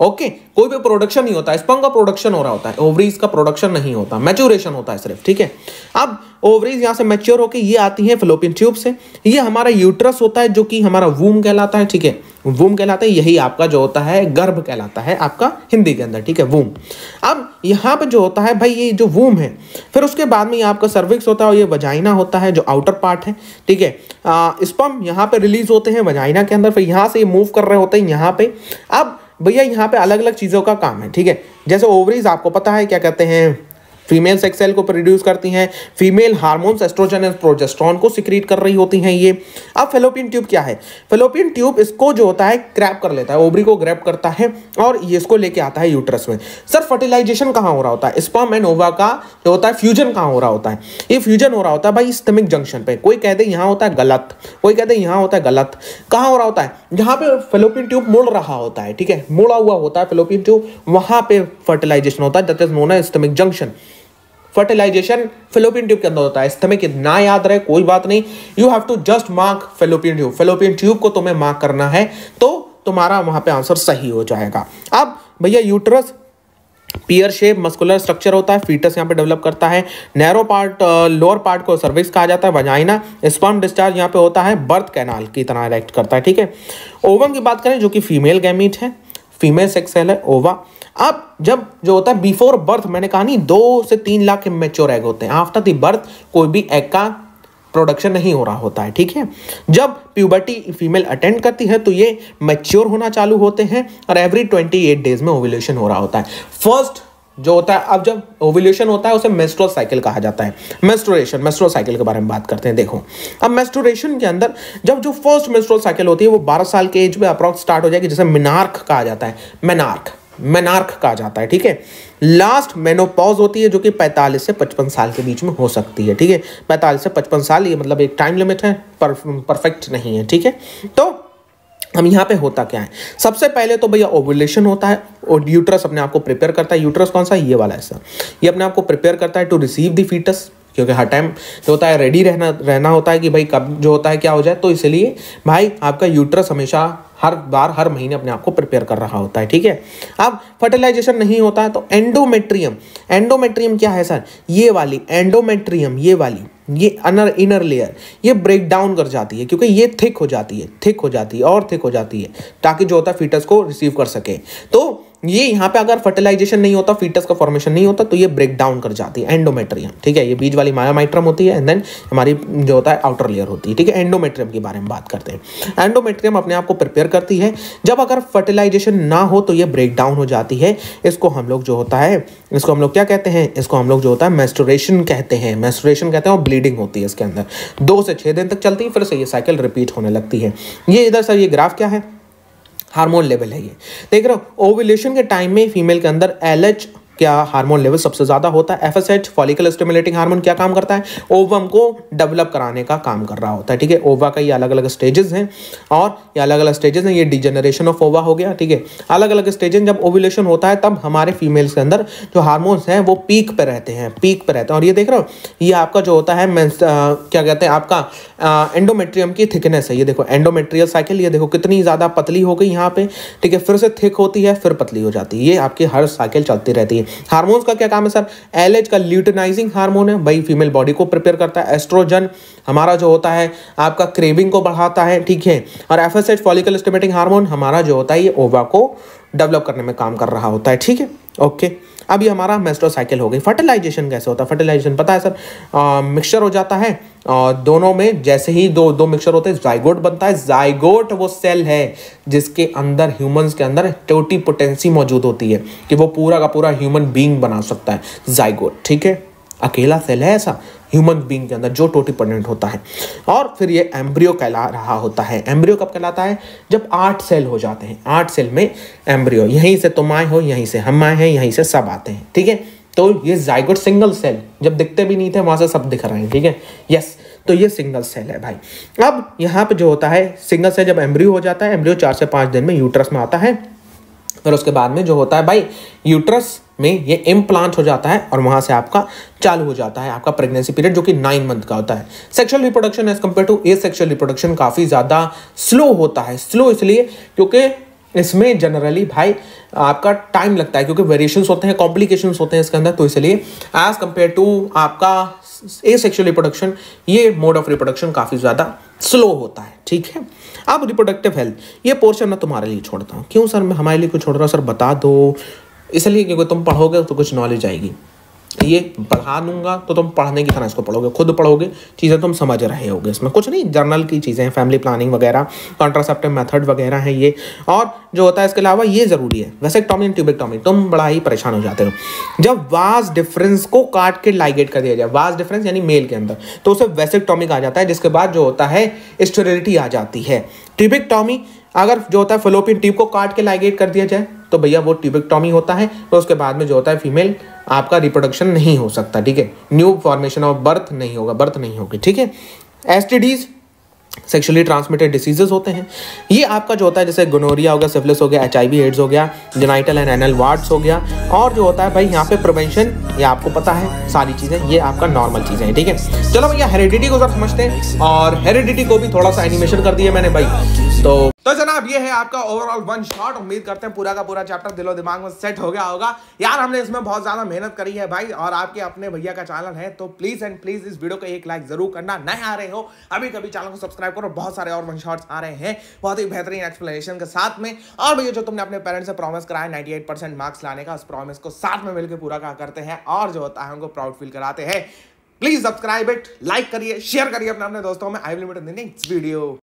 S2: ओके कोई भी प्रोडक्शन नहीं होता स्पम का प्रोडक्शन हो रहा होता है ओवरीज का प्रोडक्शन नहीं होता मैच्योरेशन होता है सिर्फ़, ठीक है? अब ओवरीज यहाँ से मैच्योर होकर ये आती हैं फिलोपियन ट्यूब से, ये हमारा यूट्रस होता है जो कि हमारा वूम कहलाता है, ठीक है? वूम कहलाता है, यही आपका जो होता है, गर्भ कहलाता है आपका हिंदी के अंदर, ठीक है? वूम अब यहाँ पे जो होता है, भाई ये जो वूम है, फिर उसके बाद में ये आपका सर्विक्स होता है और ये वजाइना होता है, जो आउटर पार्ट है, ठीक है? स्पम यहाँ पे रिलीज़ होते हैं वजाइना के अंदर, फिर यहाँ से ये मूव कर रहे होते हैं यहाँ पे। अब भैया, यहाँ पे अलग अलग चीज़ों का काम है, ठीक है? जैसे ओवरीज आपको पता है क्या कहते हैं? फीमेल सेक्स सेल को प्रोड्यूस करती हैं, female hormones estrogen and progesterone को सिक्रीट कर रही होती हैं ये। अब फेलोपियन ट्यूब क्या है? फेलोपियन ट्यूब इसको जो होता है क्रैप कर लेता है, ओबरी को ग्रैप करता है और ये इसको लेके आता है यूट्रस में। सर फर्टिलाइजेशन कहाँ हो रहा होता है? स्पर्म एंड ओवा का जो होता है फ्यूजन कहाँ हो रहा होता है? ये फ्यूजन हो रहा होता है भाई स्टमिक जंक्शन पे। कोई कहते यहाँ होता है गलत, कोई कहते यहाँ होता है गलत। कहाँ हो रहा होता है? जहाँ पे फेलोपियन ट्यूब मुड़ रहा होता है, ठीक है? मुड़ा हुआ होता है फेलोपियन ट्यूब वहाँ पे फर्टिलाइजेशन होता है that is known as isthmic junction fertilisation fallopian tube के अंदर होता है। स्टमिक ना याद रहे, कोई बात नहीं। You have to just mark fallopian tube fallopian tube को तुम्हें मार्क करना है तो तुम्हारा वहाँ पे आंसर सही हो जाएगा। अब भैया uterus pear shape muscular structure होता है फीटस यहाँ पे डेवलप करता है। नैरो पार्ट लोअर पार्ट को सर्विक्स कहा जाता है वजाइना स्पर्म डिस्चार्ज यहाँ पे होता है बर्थ कैनाल की तरह एक्ट करता है, ठीक है? ओवम की बात करें, जो कि फीमेल गैमीट है फीमेल सेक्स सेल है ओवा अब जब जो होता है बिफोर बर्थ मैंने कहा नहीं, दो से तीन लाख मेच्योर एग होते हैं। आफ्टर दी बर्थ कोई भी एग का प्रोडक्शन नहीं हो रहा होता है, ठीक है? जब प्यूबर्टी फीमेल अटेंड करती है तो ये मैच्योर होना चालू होते हैं और एवरी ट्वेंटी एट डेज़ में ओवुलेशन हो रहा होता है। फ़र्स्ट जो होता है अब जब ओवुलेशन होता है उसे मेस्ट्रोल साइकिल कहा जाता है। मेस्ट्रोरेशन मेस्ट्रोल साइकिल के बारे में बात करते हैं देखो। अब मेस्ट्रोरेशन के अंदर जब जो फ़र्स्ट मेस्ट्रोल साइकिल होती है वो 12 साल के एज में अप्रॉक्स स्टार्ट हो जाएगी जैसे मिनार्क कहा जाता है। मेनार्क मेनार्क कहा जाता है ठीक है? लास्ट मेनोपॉज होती है जो कि 45 से 55 साल के बीच में हो सकती है ठीक है? 45 से 55 साल ये मतलब एक टाइम लिमिट है पर, परफेक्ट नहीं है ठीक है? तो हम यहाँ पे होता क्या है? सबसे पहले तो भैया ओवुलेशन होता है और यूट्रस अपने आप को प्रिपेयर करता है। यूट्रस कौन सा? ये वाला ऐसा। ये अपने आप को प्रिपेयर करता है टू रिसीव द फीटस क्योंकि हर टाइम जो होता है रेडी रहना रहना होता है कि भाई कब जो होता है, क्या हो जाए। तो इसलिए भाई आपका यूट्रस हमेशा हर बार, हर महीने अपने आप को प्रिपेयर कर रहा होता है, ठीक है? अब फर्टिलाइजेशन नहीं होता है तो एंडोमेट्रियम एंडोमेट्रियम क्या है सर ये वाली एंडोमेट्रियम ये वाली। ये अनर इनर लेयर ये ब्रेक डाउन कर जाती है, क्योंकि ये थिक हो जाती है थिक हो जाती है और थिक हो जाती है, ताकि जो होता है फीटस को रिसीव कर सके। तो ये यहाँ पे अगर फर्टिलाइजेशन नहीं होता फीटस का फॉर्मेशन नहीं होता तो ये ब्रेक डाउन कर जाती है एंडोमेट्रियम ठीक है? ये बीज वाली मायामाइट्रम होती है एंड देन हमारी जो होता है आउटर लेयर होती है, ठीक है? एंडोमेट्रियम के बारे में बात करते हैं। एंडोमेट्रियम अपने आप को प्रिपेयर करती है। जब अगर फर्टिलाइजेशन ना हो तो ये ब्रेक डाउन हो जाती है। इसको हम लोग जो होता है, इसको हम लोग क्या कहते हैं? इसको हम लोग जो होता है मेस्टोरेशन कहते हैं। मेस्टोरेशन कहते हैं और ब्लीडिंग होती है इसके अंदर। दो से छः दिन तक चलती है, फिर से ये साइकिल रिपीट होने लगती है। ये इधर सर ये ग्राफ क्या है? हार्मोन लेवल है ये। देख रहे हो ओवुलेशन के टाइम में फीमेल के अंदर एल एच क्या हार्मोन लेवल सबसे ज़्यादा होता है? F H follicle stimulating hormone क्या काम करता है? ओवम को डेवलप कराने का काम कर रहा होता है, ठीक है? ओवा का ये अलग अलग स्टेजेस हैं और ये अलग अलग स्टेजेस हैं, ये डिजेनरेशन ऑफ़ ओवा हो गया, ठीक है? अलग अलग स्टेजेस जब ओवुलेशन होता है, तब हमारे फीमेल्स के अंदर जो हार्मोन्स हैं, वो पीक पे रहते हैं पीक पे रहते हैं। और ये देख रहे हो, ये आपका जो होता है क्या कहते हैं, आपका एंडोमेट्रियम की थिकनेस है। ये देखो एंडोमेट्रियल साइकिल ये देखो, कितनी ज़्यादा पतली हो गई यहाँ पे, ठीक है? फिर से थिक होती है, फिर पतली हो जाती है। ये आपकी हर साइकिल चलती रहती है। हार्मोन्स का क्या काम है सर? एलएच का ल्यूटनाइजिंग हार्मोन है भाई फीमेल बॉडी को प्रिपेयर करता है एस्ट्रोजन हमारा जो होता है, आपका क्रेविंग को बढ़ाता है, ठीक है? और F S H follicle stimulating hormone हमारा जो होता है, ये ओवा को डेवलप करने में काम कर रहा होता है, ठीक है? ओके अब ये हमारा मेस्ट्रोसाइकिल हो गई। फर्टिलाइजेशन कैसे होता है? फर्टिलाइजेशन पता है सर? मिक्सचर हो जाता है और दोनों में जैसे ही दो दो मिक्सचर होते हैं जाइगोट बनता है। जाइगोट वो सेल है जिसके अंदर ह्यूमंस के अंदर टोटी पोटेंसी मौजूद होती है कि वो पूरा का पूरा ह्यूमन बींग बना सकता है। जाइगोट ठीक है? अकेला सेल है ऐसा? ह्यूमन बींग के अंदर जो टोटी पोटेंट होता है। और फिर ये एम्ब्रियो कहला रहा होता है। एम्ब्रियो कब कहलाता है? जब आठ सेल हो जाते हैं। आठ सेल में एम्ब्रियो, यहीं से तुम आए हो, यहीं से हम आए हैं, यहीं से सब आते हैं। ठीक है? तो ये जाइगोट सिंगल सेल जब दिखते भी नहीं थे, वहाँ से सब दिख रहे हैं। ठीक है? यस तो ये सिंगल सेल है भाई। अब यहाँ पे जो होता है सिंगल सेल जब एम्ब्रियो हो जाता है एम्ब्रियो चार से पाँच दिन में यूट्रस में आता है। फिर उसके बाद में जो होता है भाई यूट्रस में ये इम्प्लांट हो जाता है और वहाँ से आपका चालू हो जाता है, आपका प्रेगनेंसी पीरियड जो कि नाइन मंथ का होता है। Sexual reproduction as compare to a sexual reproduction काफ़ी ज़्यादा स्लो होता है। स्लो इसलिए क्योंकि इसमें जनरली भाई आपका टाइम लगता है, क्योंकि वेरिएशंस होते हैं कॉम्प्लिकेशंस होते हैं इसके अंदर तो इसलिए एज कंपेयर टू आपका ए सेक्शुअल रिप्रोडक्शन ये मोड ऑफ़ रिप्रोडक्शन काफ़ी ज़्यादा स्लो होता है, ठीक है? अब रिप्रोडक्टिव हेल्थ ये पोर्शन मैं तुम्हारे लिए छोड़ता हूँ। क्यों सर? मैं हमारे लिए कुछ छोड़ रहा हूँ। सर, बता दो। इसलिए क्योंकि तुम पढ़ोगे तो कुछ नॉलेज आएगी। ये पढ़ा दूँगा तो तुम पढ़ने की तरह इसको पढ़ोगे, खुद पढ़ोगे, चीज़ें तुम समझ रहे होगे इसमें। कुछ नहीं, जर्नल की चीज़ें हैं फैमिली प्लानिंग वगैरह कॉन्ट्रासेप्टिव मेथड वगैरह है ये। और जो होता है इसके अलावा ये ज़रूरी है, वैसे टॉमी एंड ट्यूबिकटॉमी तुम बड़ा ही परेशान हो जाते हो। जब वास डिफरेंस को काट के लाइगेट कर दिया जाए वास डिफरेंस यानी मेल के अंदर तो उसे वेसिकटॉमिक आ जाता है, जिसके बाद जो होता है स्टेरिलिटी आ जाती है। ट्यूबिक ट्यूबिकटॉमी अगर जो होता है फ्लोपिन ट्यूब को काट के लाइगेट कर दिया जाए तो भैया वो ट्यूबिकटॉमी होता है तो उसके बाद में जो होता है फीमेल, आपका रिप्रोडक्शन नहीं हो सकता, ठीक है? न्यू फॉर्मेशन ऑफ़ बर्थ नहीं होगा बर्थ नहीं होगी, ठीक है? एस सेक्शुअली ट्रांसमिटेड डिसीजेज होते हैं। ये आपका जो होता है, जैसे गोनोरिया हो गया सिफिलिस हो गया एच एड्स हो गया जेनाइटल एंड एनल वार्ड्स हो गया, और जो होता है भाई, यहाँ पे प्रिवेंशन ये आपको पता है, सारी चीज़ें, ये आपका नॉर्मल चीज़ें हैं, ठीक है? चलो भैया हेरिडिटी को सब समझते हैं, और हेरिडिटी को भी थोड़ा सा एनिमेशन कर दिया मैंने भाई। तो
S1: तो जनाब, ये है आपका ओवरऑल वन शॉट उम्मीद करते हैं पूरा का पूरा चैप्टर दिलो दिमाग में सेट हो गया होगा। यार, हमने इसमें बहुत ज़्यादा मेहनत करी है भाई, और आपके अपने भैया का चैनल है तो प्लीज़ एंड प्लीज़ इस वीडियो को एक लाइक ज़रूर करना, नए आ रहे हो, अभी कभी चैनल को सब्सक्राइब करो। बहुत सारे और वन शॉट्स आ रहे हैं। बहुत ही बेहतरीन एक्सप्लेनेशन के साथ में। और भैया, जो तुमने अपने पेरेंट्स से प्रॉमिस कराया नाइनटी मार्क्स लाने का, उस प्रॉमिस को साथ में मिलकर पूरा कहा करते हैं? और जो होता है, उनको प्राउड फील कराते हैं। प्लीज़ सब्सक्राइब इट लाइक करिए शेयर करिए अपने अपने दोस्तों में। I will meet in the next video